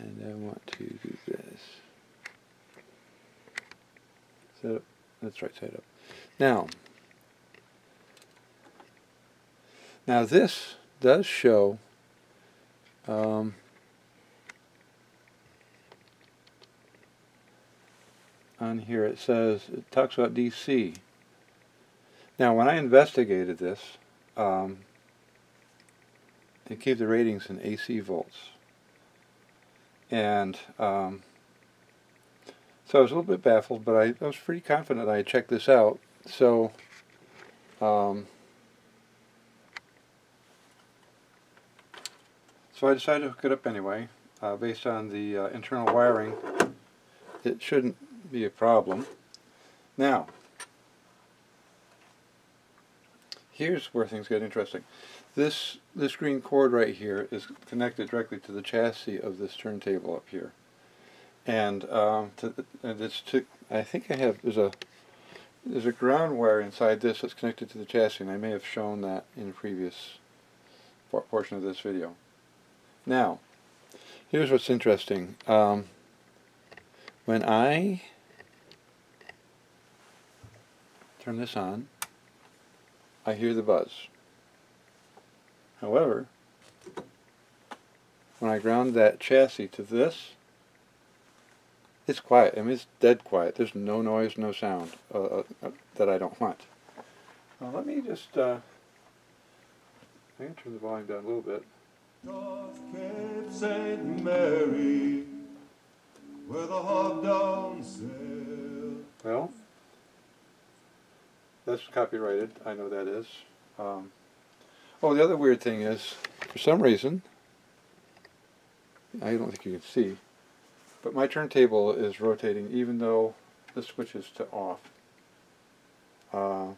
and I want to do this. Set up. That's right side up. Now, now this does show um, on here it says it talks about DC. Now when I investigated this, um, it gave the ratings in AC volts. And um, so I was a little bit baffled, but I, I was pretty confident I checked this out. So um, so I decided to hook it up anyway. Uh, based on the uh, internal wiring, it shouldn't be a problem. Now, here's where things get interesting. This, this green cord right here is connected directly to the chassis of this turntable up here. And, um, to, and it's to, I think I have, there's a there's a ground wire inside this that's connected to the chassis, and I may have shown that in a previous portion of this video. Now, here's what's interesting. Um, when I turn this on, I hear the buzz. However, when I ground that chassis to this, it's quiet. I mean, it's dead quiet. There's no noise, no sound uh, uh, uh that I don't want. Let me just, uh, I can turn the volume down a little bit. St. Mary, hobdown sail. Well, that's copyrighted. I know that is. Um, oh, the other weird thing is, for some reason, I don't think you can see, but my turntable is rotating even though the switch is to off. Uh,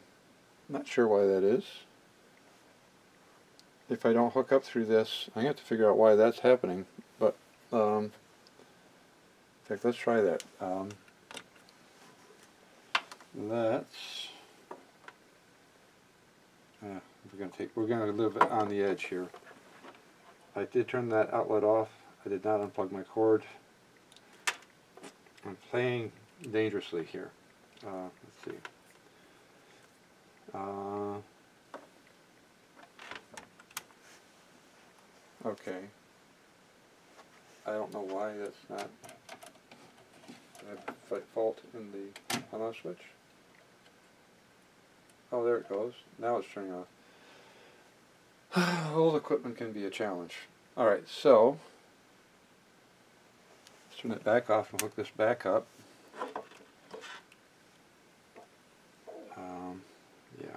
not sure why that is. If I don't hook up through this, I have to figure out why that's happening. But, um, in fact, let's try that. Um, let's, uh, we're going to take, we're going to live on the edge here. I did turn that outlet off. I did not unplug my cord. I'm playing dangerously here. Uh, let's see. Uh, okay. I don't know why that's not a fault in the on-off switch. Oh, there it goes. Now it's turning off. Old equipment can be a challenge. Alright, so turn it back off and hook this back up. Um, yeah.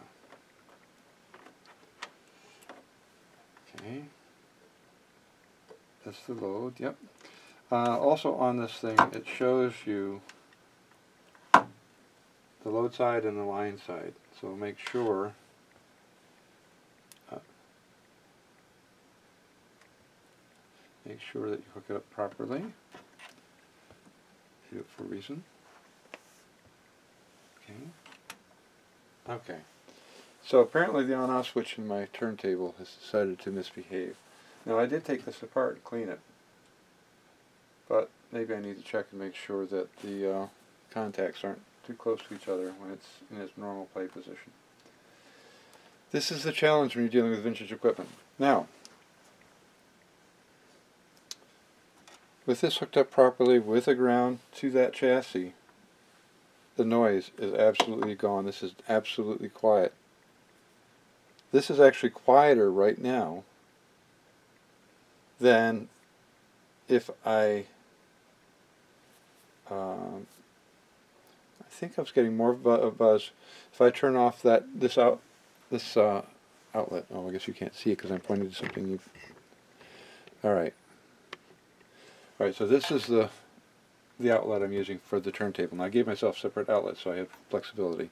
Okay. That's the load, yep. Uh, also on this thing, it shows you the load side and the line side. So make sure uh, make sure that you hook it up properly do it for a reason. Okay. Okay. So apparently the on-off switch in my turntable has decided to misbehave. Now I did take this apart and clean it, but maybe I need to check and make sure that the uh, contacts aren't too close to each other when it's in its normal play position. This is the challenge when you're dealing with vintage equipment. Now, With this hooked up properly with a ground to that chassis, the noise is absolutely gone. This is absolutely quiet. This is actually quieter right now than if I um, I think I was getting more bu buzz if I turn off that this out this uh, outlet. Oh, I guess you can't see it because I'm pointing to something you've. All right. All right, so this is the the outlet I'm using for the turntable. Now I gave myself separate outlets so I have flexibility.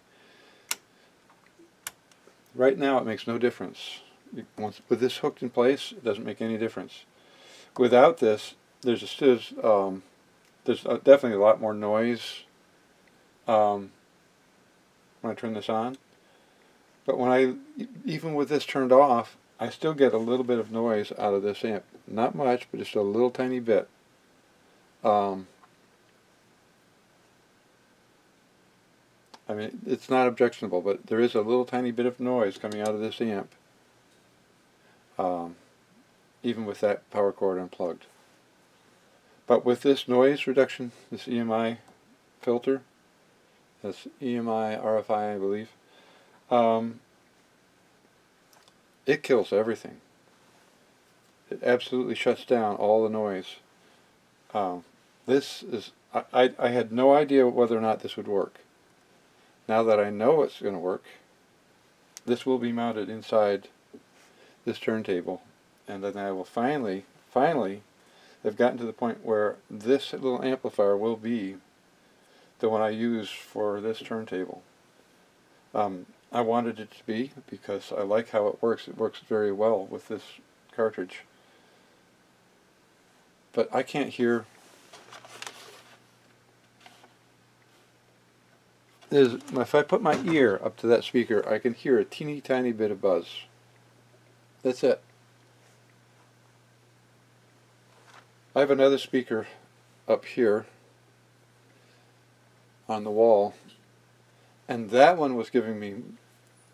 Right now it makes no difference. Once with this hooked in place, it doesn't make any difference. Without this, there's a, there's, um, there's definitely a lot more noise um, when I turn this on. But when I, even with this turned off, I still get a little bit of noise out of this amp. Not much, but just a little tiny bit. Um, I mean, it's not objectionable, but there is a little tiny bit of noise coming out of this amp, um, even with that power cord unplugged. But with this noise reduction, this EMI filter, this EMI RFI, I believe, um, it kills everything. It absolutely shuts down all the noise. Um, this is, I, I, I had no idea whether or not this would work. Now that I know it's going to work, this will be mounted inside this turntable. And then I will finally, finally, have gotten to the point where this little amplifier will be the one I use for this turntable. Um, I wanted it to be because I like how it works. It works very well with this cartridge. But I can't hear is if I put my ear up to that speaker, I can hear a teeny tiny bit of buzz. That's it. I have another speaker up here on the wall, and that one was giving me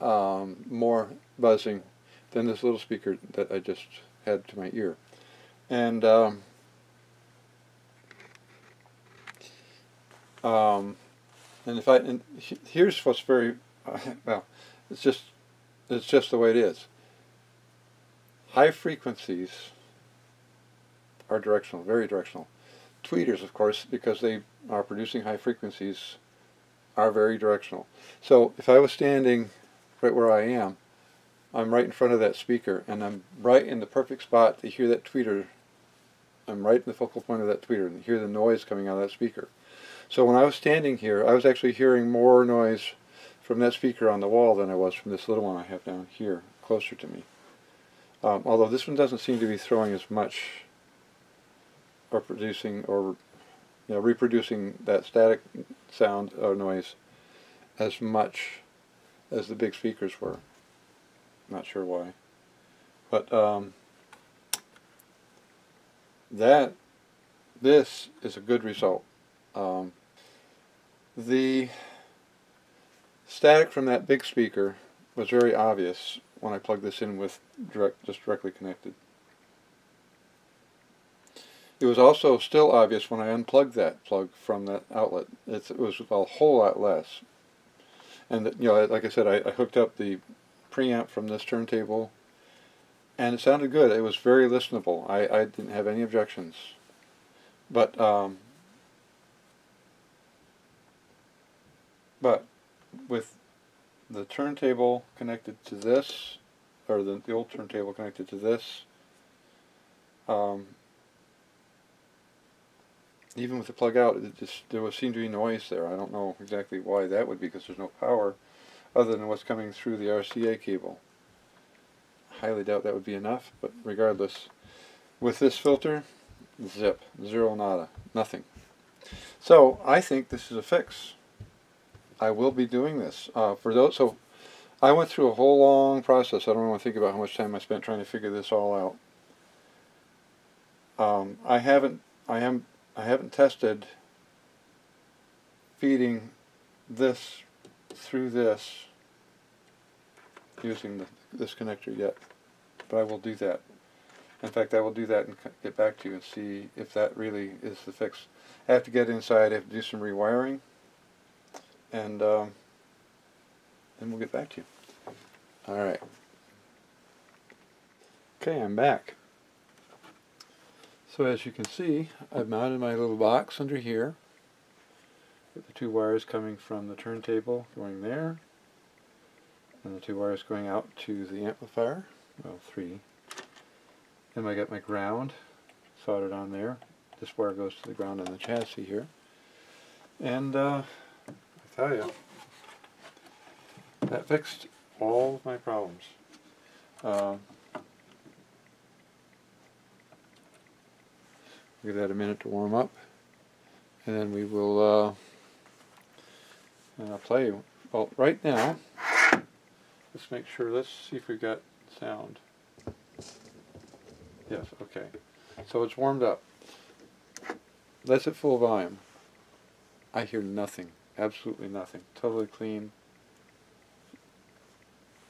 um, more buzzing than this little speaker that I just had to my ear. And um, um, and if I and here's what's very well, it's just it's just the way it is. High frequencies are directional, very directional. Tweeters, of course, because they are producing high frequencies, are very directional. So if I was standing right where I am, I'm right in front of that speaker, and I'm right in the perfect spot to hear that tweeter. I'm right in the focal point of that tweeter and hear the noise coming out of that speaker. So when I was standing here, I was actually hearing more noise from that speaker on the wall than I was from this little one I have down here, closer to me. Um, although this one doesn't seem to be throwing as much or producing or you know, reproducing that static sound or noise as much as the big speakers were. Not sure why. But um, that, this is a good result. Um, the static from that big speaker was very obvious when I plugged this in with direct, just directly connected. It was also still obvious when I unplugged that plug from that outlet. It was a whole lot less. And you know, like I said, I, I hooked up the preamp from this turntable, and it sounded good. It was very listenable. I, I didn't have any objections. But um, but with the turntable connected to this, or the, the old turntable connected to this, um, even with the plug out, it just there was seemed to be noise there. I don't know exactly why that would be because there's no power other than what's coming through the RCA cable. Highly doubt that would be enough, but regardless, with this filter, zip, zero nada, nothing. So I think this is a fix. I will be doing this. Uh, for those, so I went through a whole long process. I don't want to think about how much time I spent trying to figure this all out. Um, I haven't, I am, I haven't tested feeding this through this using the, this connector yet, but I will do that. In fact, I will do that and get back to you and see if that really is the fix. I have to get inside, I have to do some rewiring, and um, then we'll get back to you. Alright. Okay, I'm back. So as you can see, I've mounted my little box under here with the two wires coming from the turntable going there and the two wires going out to the amplifier, well three. Then I got my ground soldered on there. This wire goes to the ground on the chassis here. And uh, I tell you, that fixed all my problems. Uh, give that a minute to warm up. And then we will uh, play well right now let's make sure let's see if we got sound. Yes okay. So it's warmed up. That's at full volume. I hear nothing absolutely nothing totally clean.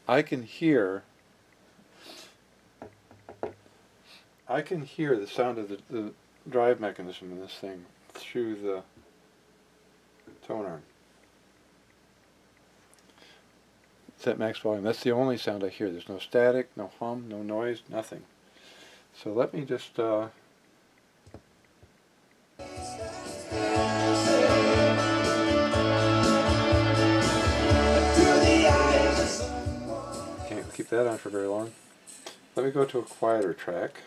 I can hear I can hear the sound of the, the drive mechanism in this thing through the tone arm. Set max volume. That's the only sound I hear. There's no static, no hum, no noise, nothing. So let me just uh, can't keep that on for very long. Let me go to a quieter track.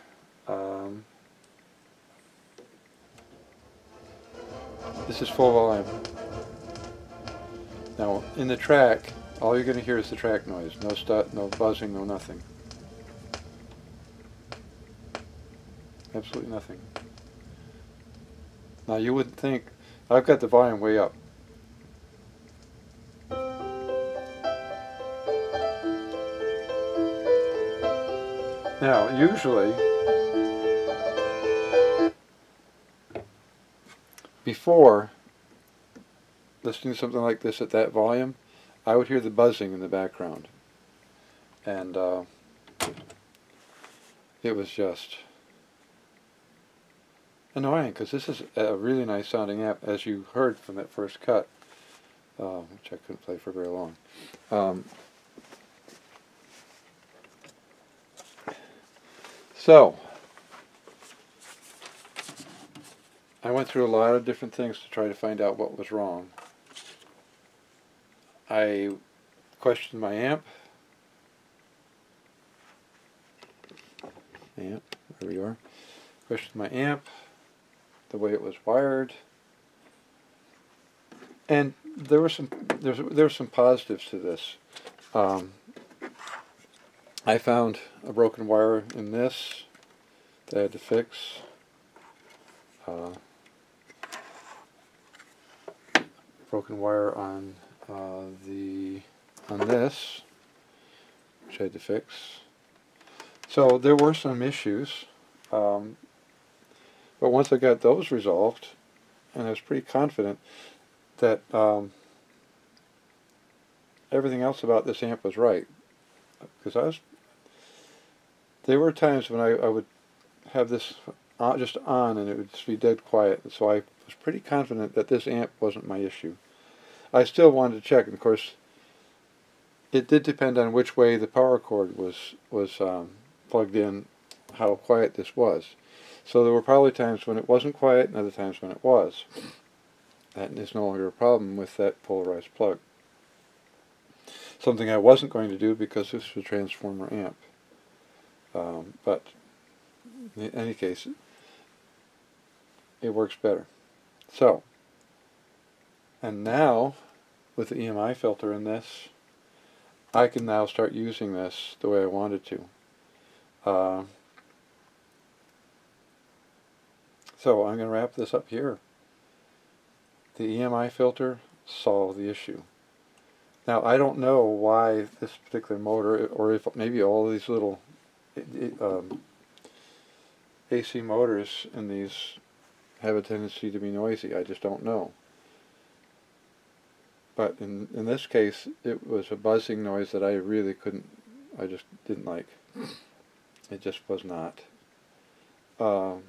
Um, This is full volume. Now, in the track, all you're going to hear is the track noise. No stut, no buzzing, no nothing. Absolutely nothing. Now, you would think, I've got the volume way up. Now, usually, before listening to something like this at that volume, I would hear the buzzing in the background. And uh, it was just annoying because this is a really nice sounding app, as you heard from that first cut, uh, which I couldn't play for very long. Um, so, I went through a lot of different things to try to find out what was wrong. I questioned my amp. Amp, there we are. Questioned my amp, the way it was wired, and there were some there's there were some positives to this. Um, I found a broken wire in this that I had to fix. Uh, broken wire on uh, the on this, which I had to fix. So there were some issues, um, but once I got those resolved, and I was pretty confident that um, everything else about this amp was right, because I was. There were times when I, I would have this just on and it would just be dead quiet, so I was pretty confident that this amp wasn't my issue. I still wanted to check, and of course, it did depend on which way the power cord was was um, plugged in, how quiet this was. So there were probably times when it wasn't quiet, and other times when it was. That is no longer a problem with that polarized plug. Something I wasn't going to do because this was a transformer amp. Um, but in any case, it works better. So, and now, with the EMI filter in this, I can now start using this the way I wanted to. Uh, so I'm going to wrap this up here. The EMI filter solved the issue. Now I don't know why this particular motor, or if maybe all these little um, AC motors in these have a tendency to be noisy. I just don't know. But in, in this case, it was a buzzing noise that I really couldn't, I just didn't like. It just was not. Um,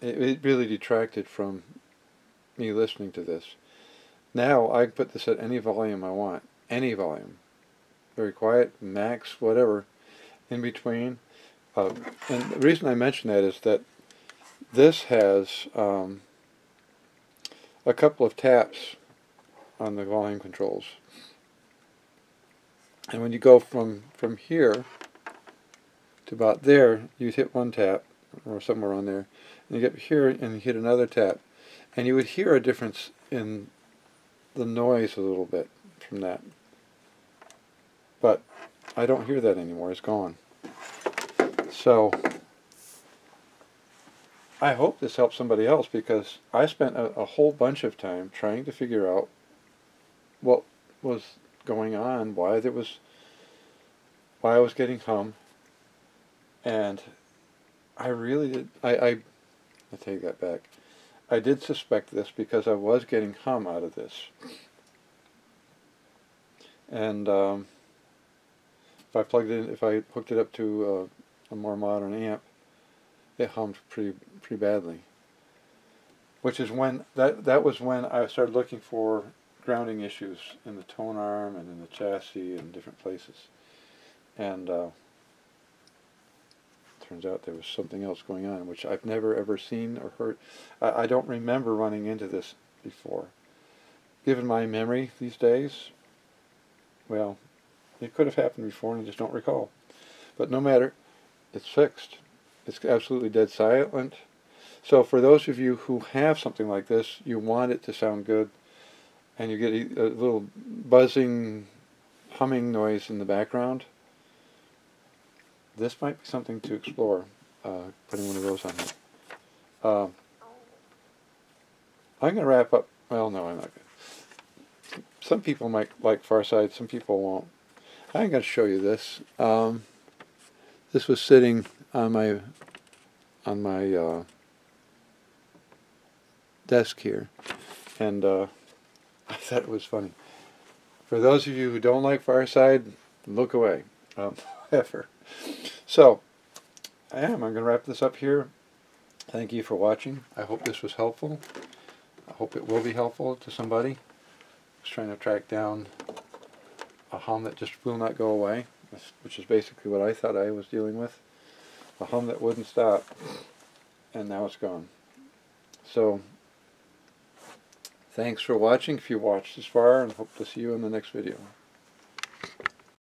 it, it really detracted from me listening to this. Now I can put this at any volume I want, any volume. Very quiet, max, whatever, in between. Uh, and the reason I mention that is that this has um, a couple of taps on the volume controls. And when you go from, from here to about there, you hit one tap, or somewhere on there, and you get here and hit another tap. And you would hear a difference in the noise a little bit from that. But I don't hear that anymore, it's gone. So I hope this helps somebody else because I spent a, a, whole bunch of time trying to figure out what was going on, why there was, why I was getting hum, and I really did. I I, I take that back. I did suspect this because I was getting hum out of this, and um, if I plugged it in, if I hooked it up to a, a more modern amp, it hummed pretty pretty badly. Which is when that that was when I started looking for grounding issues in the tone arm and in the chassis and different places, and uh, turns out there was something else going on which I've never ever seen or heard. I, I don't remember running into this before. Given my memory these days, well, it could have happened before and I just don't recall. But no matter, it's fixed. It's absolutely dead silent. So for those of you who have something like this, you want it to sound good, and you get a, little buzzing, humming noise in the background, this might be something to explore, uh, putting one of those on there. Uh, I'm going to wrap up. Well, no, I'm not going. Some people might like Far Side, some people won't. I'm going to show you this. Um, this was sitting on my on my uh, desk here, and uh, I thought it was funny. For those of you who don't like Far Side, look away. Um. So, I am. I'm going to wrap this up here. Thank you for watching. I hope this was helpful. I hope it will be helpful to somebody who's trying to track down a hum that just will not go away, which is basically what I thought I was dealing with. A hum that wouldn't stop, and now it's gone. So, thanks for watching if you watched this far, and hope to see you in the next video.